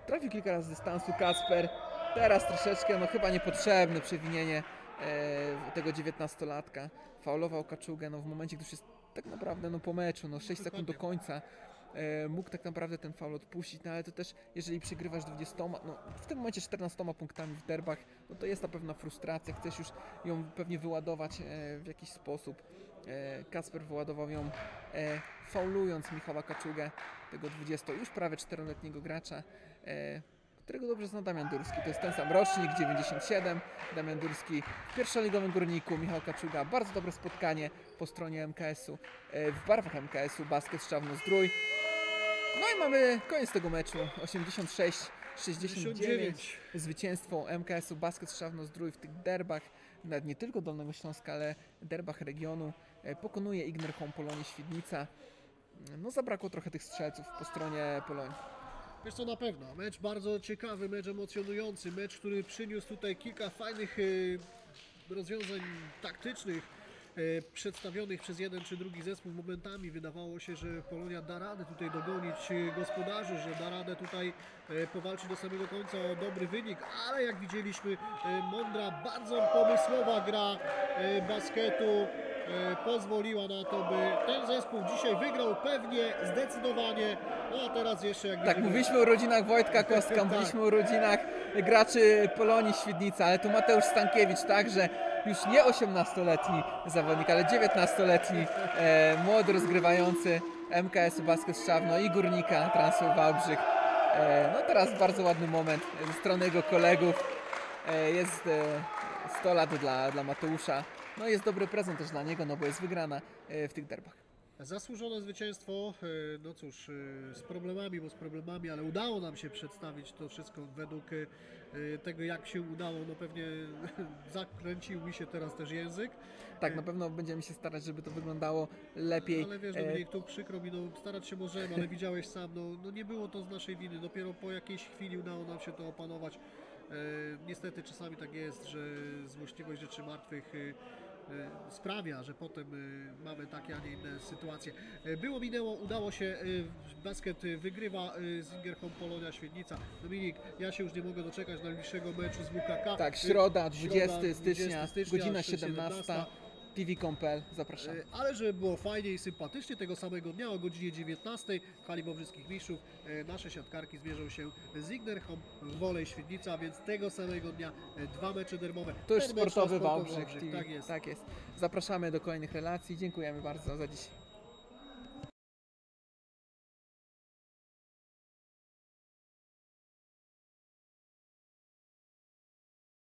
trafił kilka razy z dystansu Kasper. Teraz troszeczkę, no chyba niepotrzebne przewinienie e, tego 19-latka. Faulował Kaczugę, no w momencie, gdy już jest tak naprawdę no po meczu, no 6 sekund do końca. E, mógł tak naprawdę ten faul odpuścić, no ale to też, jeżeli przegrywasz 20, no w tym momencie 14 punktami w derbach, no to jest ta pewna frustracja, chcesz już ją pewnie wyładować e, w jakiś sposób. E, Kasper wyładował ją e, faulując Michała Kaczugę, tego 20 już prawie 4-letniego gracza, którego dobrze zna Damian Durski. To jest ten sam rocznik, 97. Damian Durski w pierwszoligowym górniku, Michał Kaczuga. Bardzo dobre spotkanie po stronie MKS-u, w barwach MKS-u, basket Szczawno-Zdrój. No i mamy koniec tego meczu, 86-69. Zwycięstwo MKS-u Basket Szczawno-Zdrój w tych derbach, nawet nie tylko Dolnego Śląska, ale derbach regionu. E, Pokonuje Igner Home Świdnica. No zabrakło trochę tych strzelców po stronie Polonii. Wiesz co, na pewno. Mecz bardzo ciekawy, mecz emocjonujący, mecz, który przyniósł tutaj kilka fajnych e, rozwiązań taktycznych przedstawionych przez jeden czy drugi zespół. Momentami wydawało się, że Polonia da radę tutaj dogonić e, gospodarzy, że da radę tutaj e, powalczyć do samego końca o dobry wynik, ale jak widzieliśmy, e, mądra, bardzo pomysłowa gra e, basketu e, pozwoliła na to, by ten zespół dzisiaj wygrał pewnie, zdecydowanie, no a teraz jeszcze jak Tak, mówiliśmy o rodzinach Wojtka Kostka, Tak. mówiliśmy o rodzinach graczy Polonii Świdnica, ale tu Mateusz Stankiewicz także już nie 18-letni zawodnik, ale 19-letni e, młody rozgrywający MKS-u Basket Szczawno i Górnika Transfer Wałbrzych. E, no teraz bardzo ładny moment ze strony jego kolegów. E, jest e, 100 lat dla, dla Mateusza. No jest dobry prezent też dla niego, no bo jest wygrana e, w tych derbach. Zasłużone zwycięstwo, e, no cóż, e, z problemami, bo z problemami, ale udało nam się przedstawić to wszystko według tego, jak się udało. No pewnie zakręcił mi się teraz też język, Tak, na pewno będziemy się starać, żeby to wyglądało lepiej. ale wiesz, Dominik, tu przykro mi, no starać się możemy, ale widziałeś sam, no, no nie było to z naszej winy. Dopiero po jakiejś chwili udało nam się to opanować. Niestety czasami tak jest, że złośliwość rzeczy martwych sprawia, że potem e, mamy takie, a nie inne sytuacje. E, Było, minęło, udało się, basket wygrywa z Ingerholm Polonia Świdnica. Dominik, ja się już nie mogę doczekać najbliższego meczu z WKK. Tak, środa, 20 środa, stycznia, 20 godzina 17. 17, TV.pl, zapraszamy. E, Ale żeby było fajnie i sympatycznie, tego samego dnia o godzinie 19 w hali Mistrzów e, nasze siatkarki zmierzą się z Ignerhom w Wolej Świdnica, więc tego samego dnia e, dwa mecze dermowe. To już sportowy Spoko Wałbrzych TV. Tak jest. Tak jest. Zapraszamy do kolejnych relacji. Dziękujemy bardzo za dziś.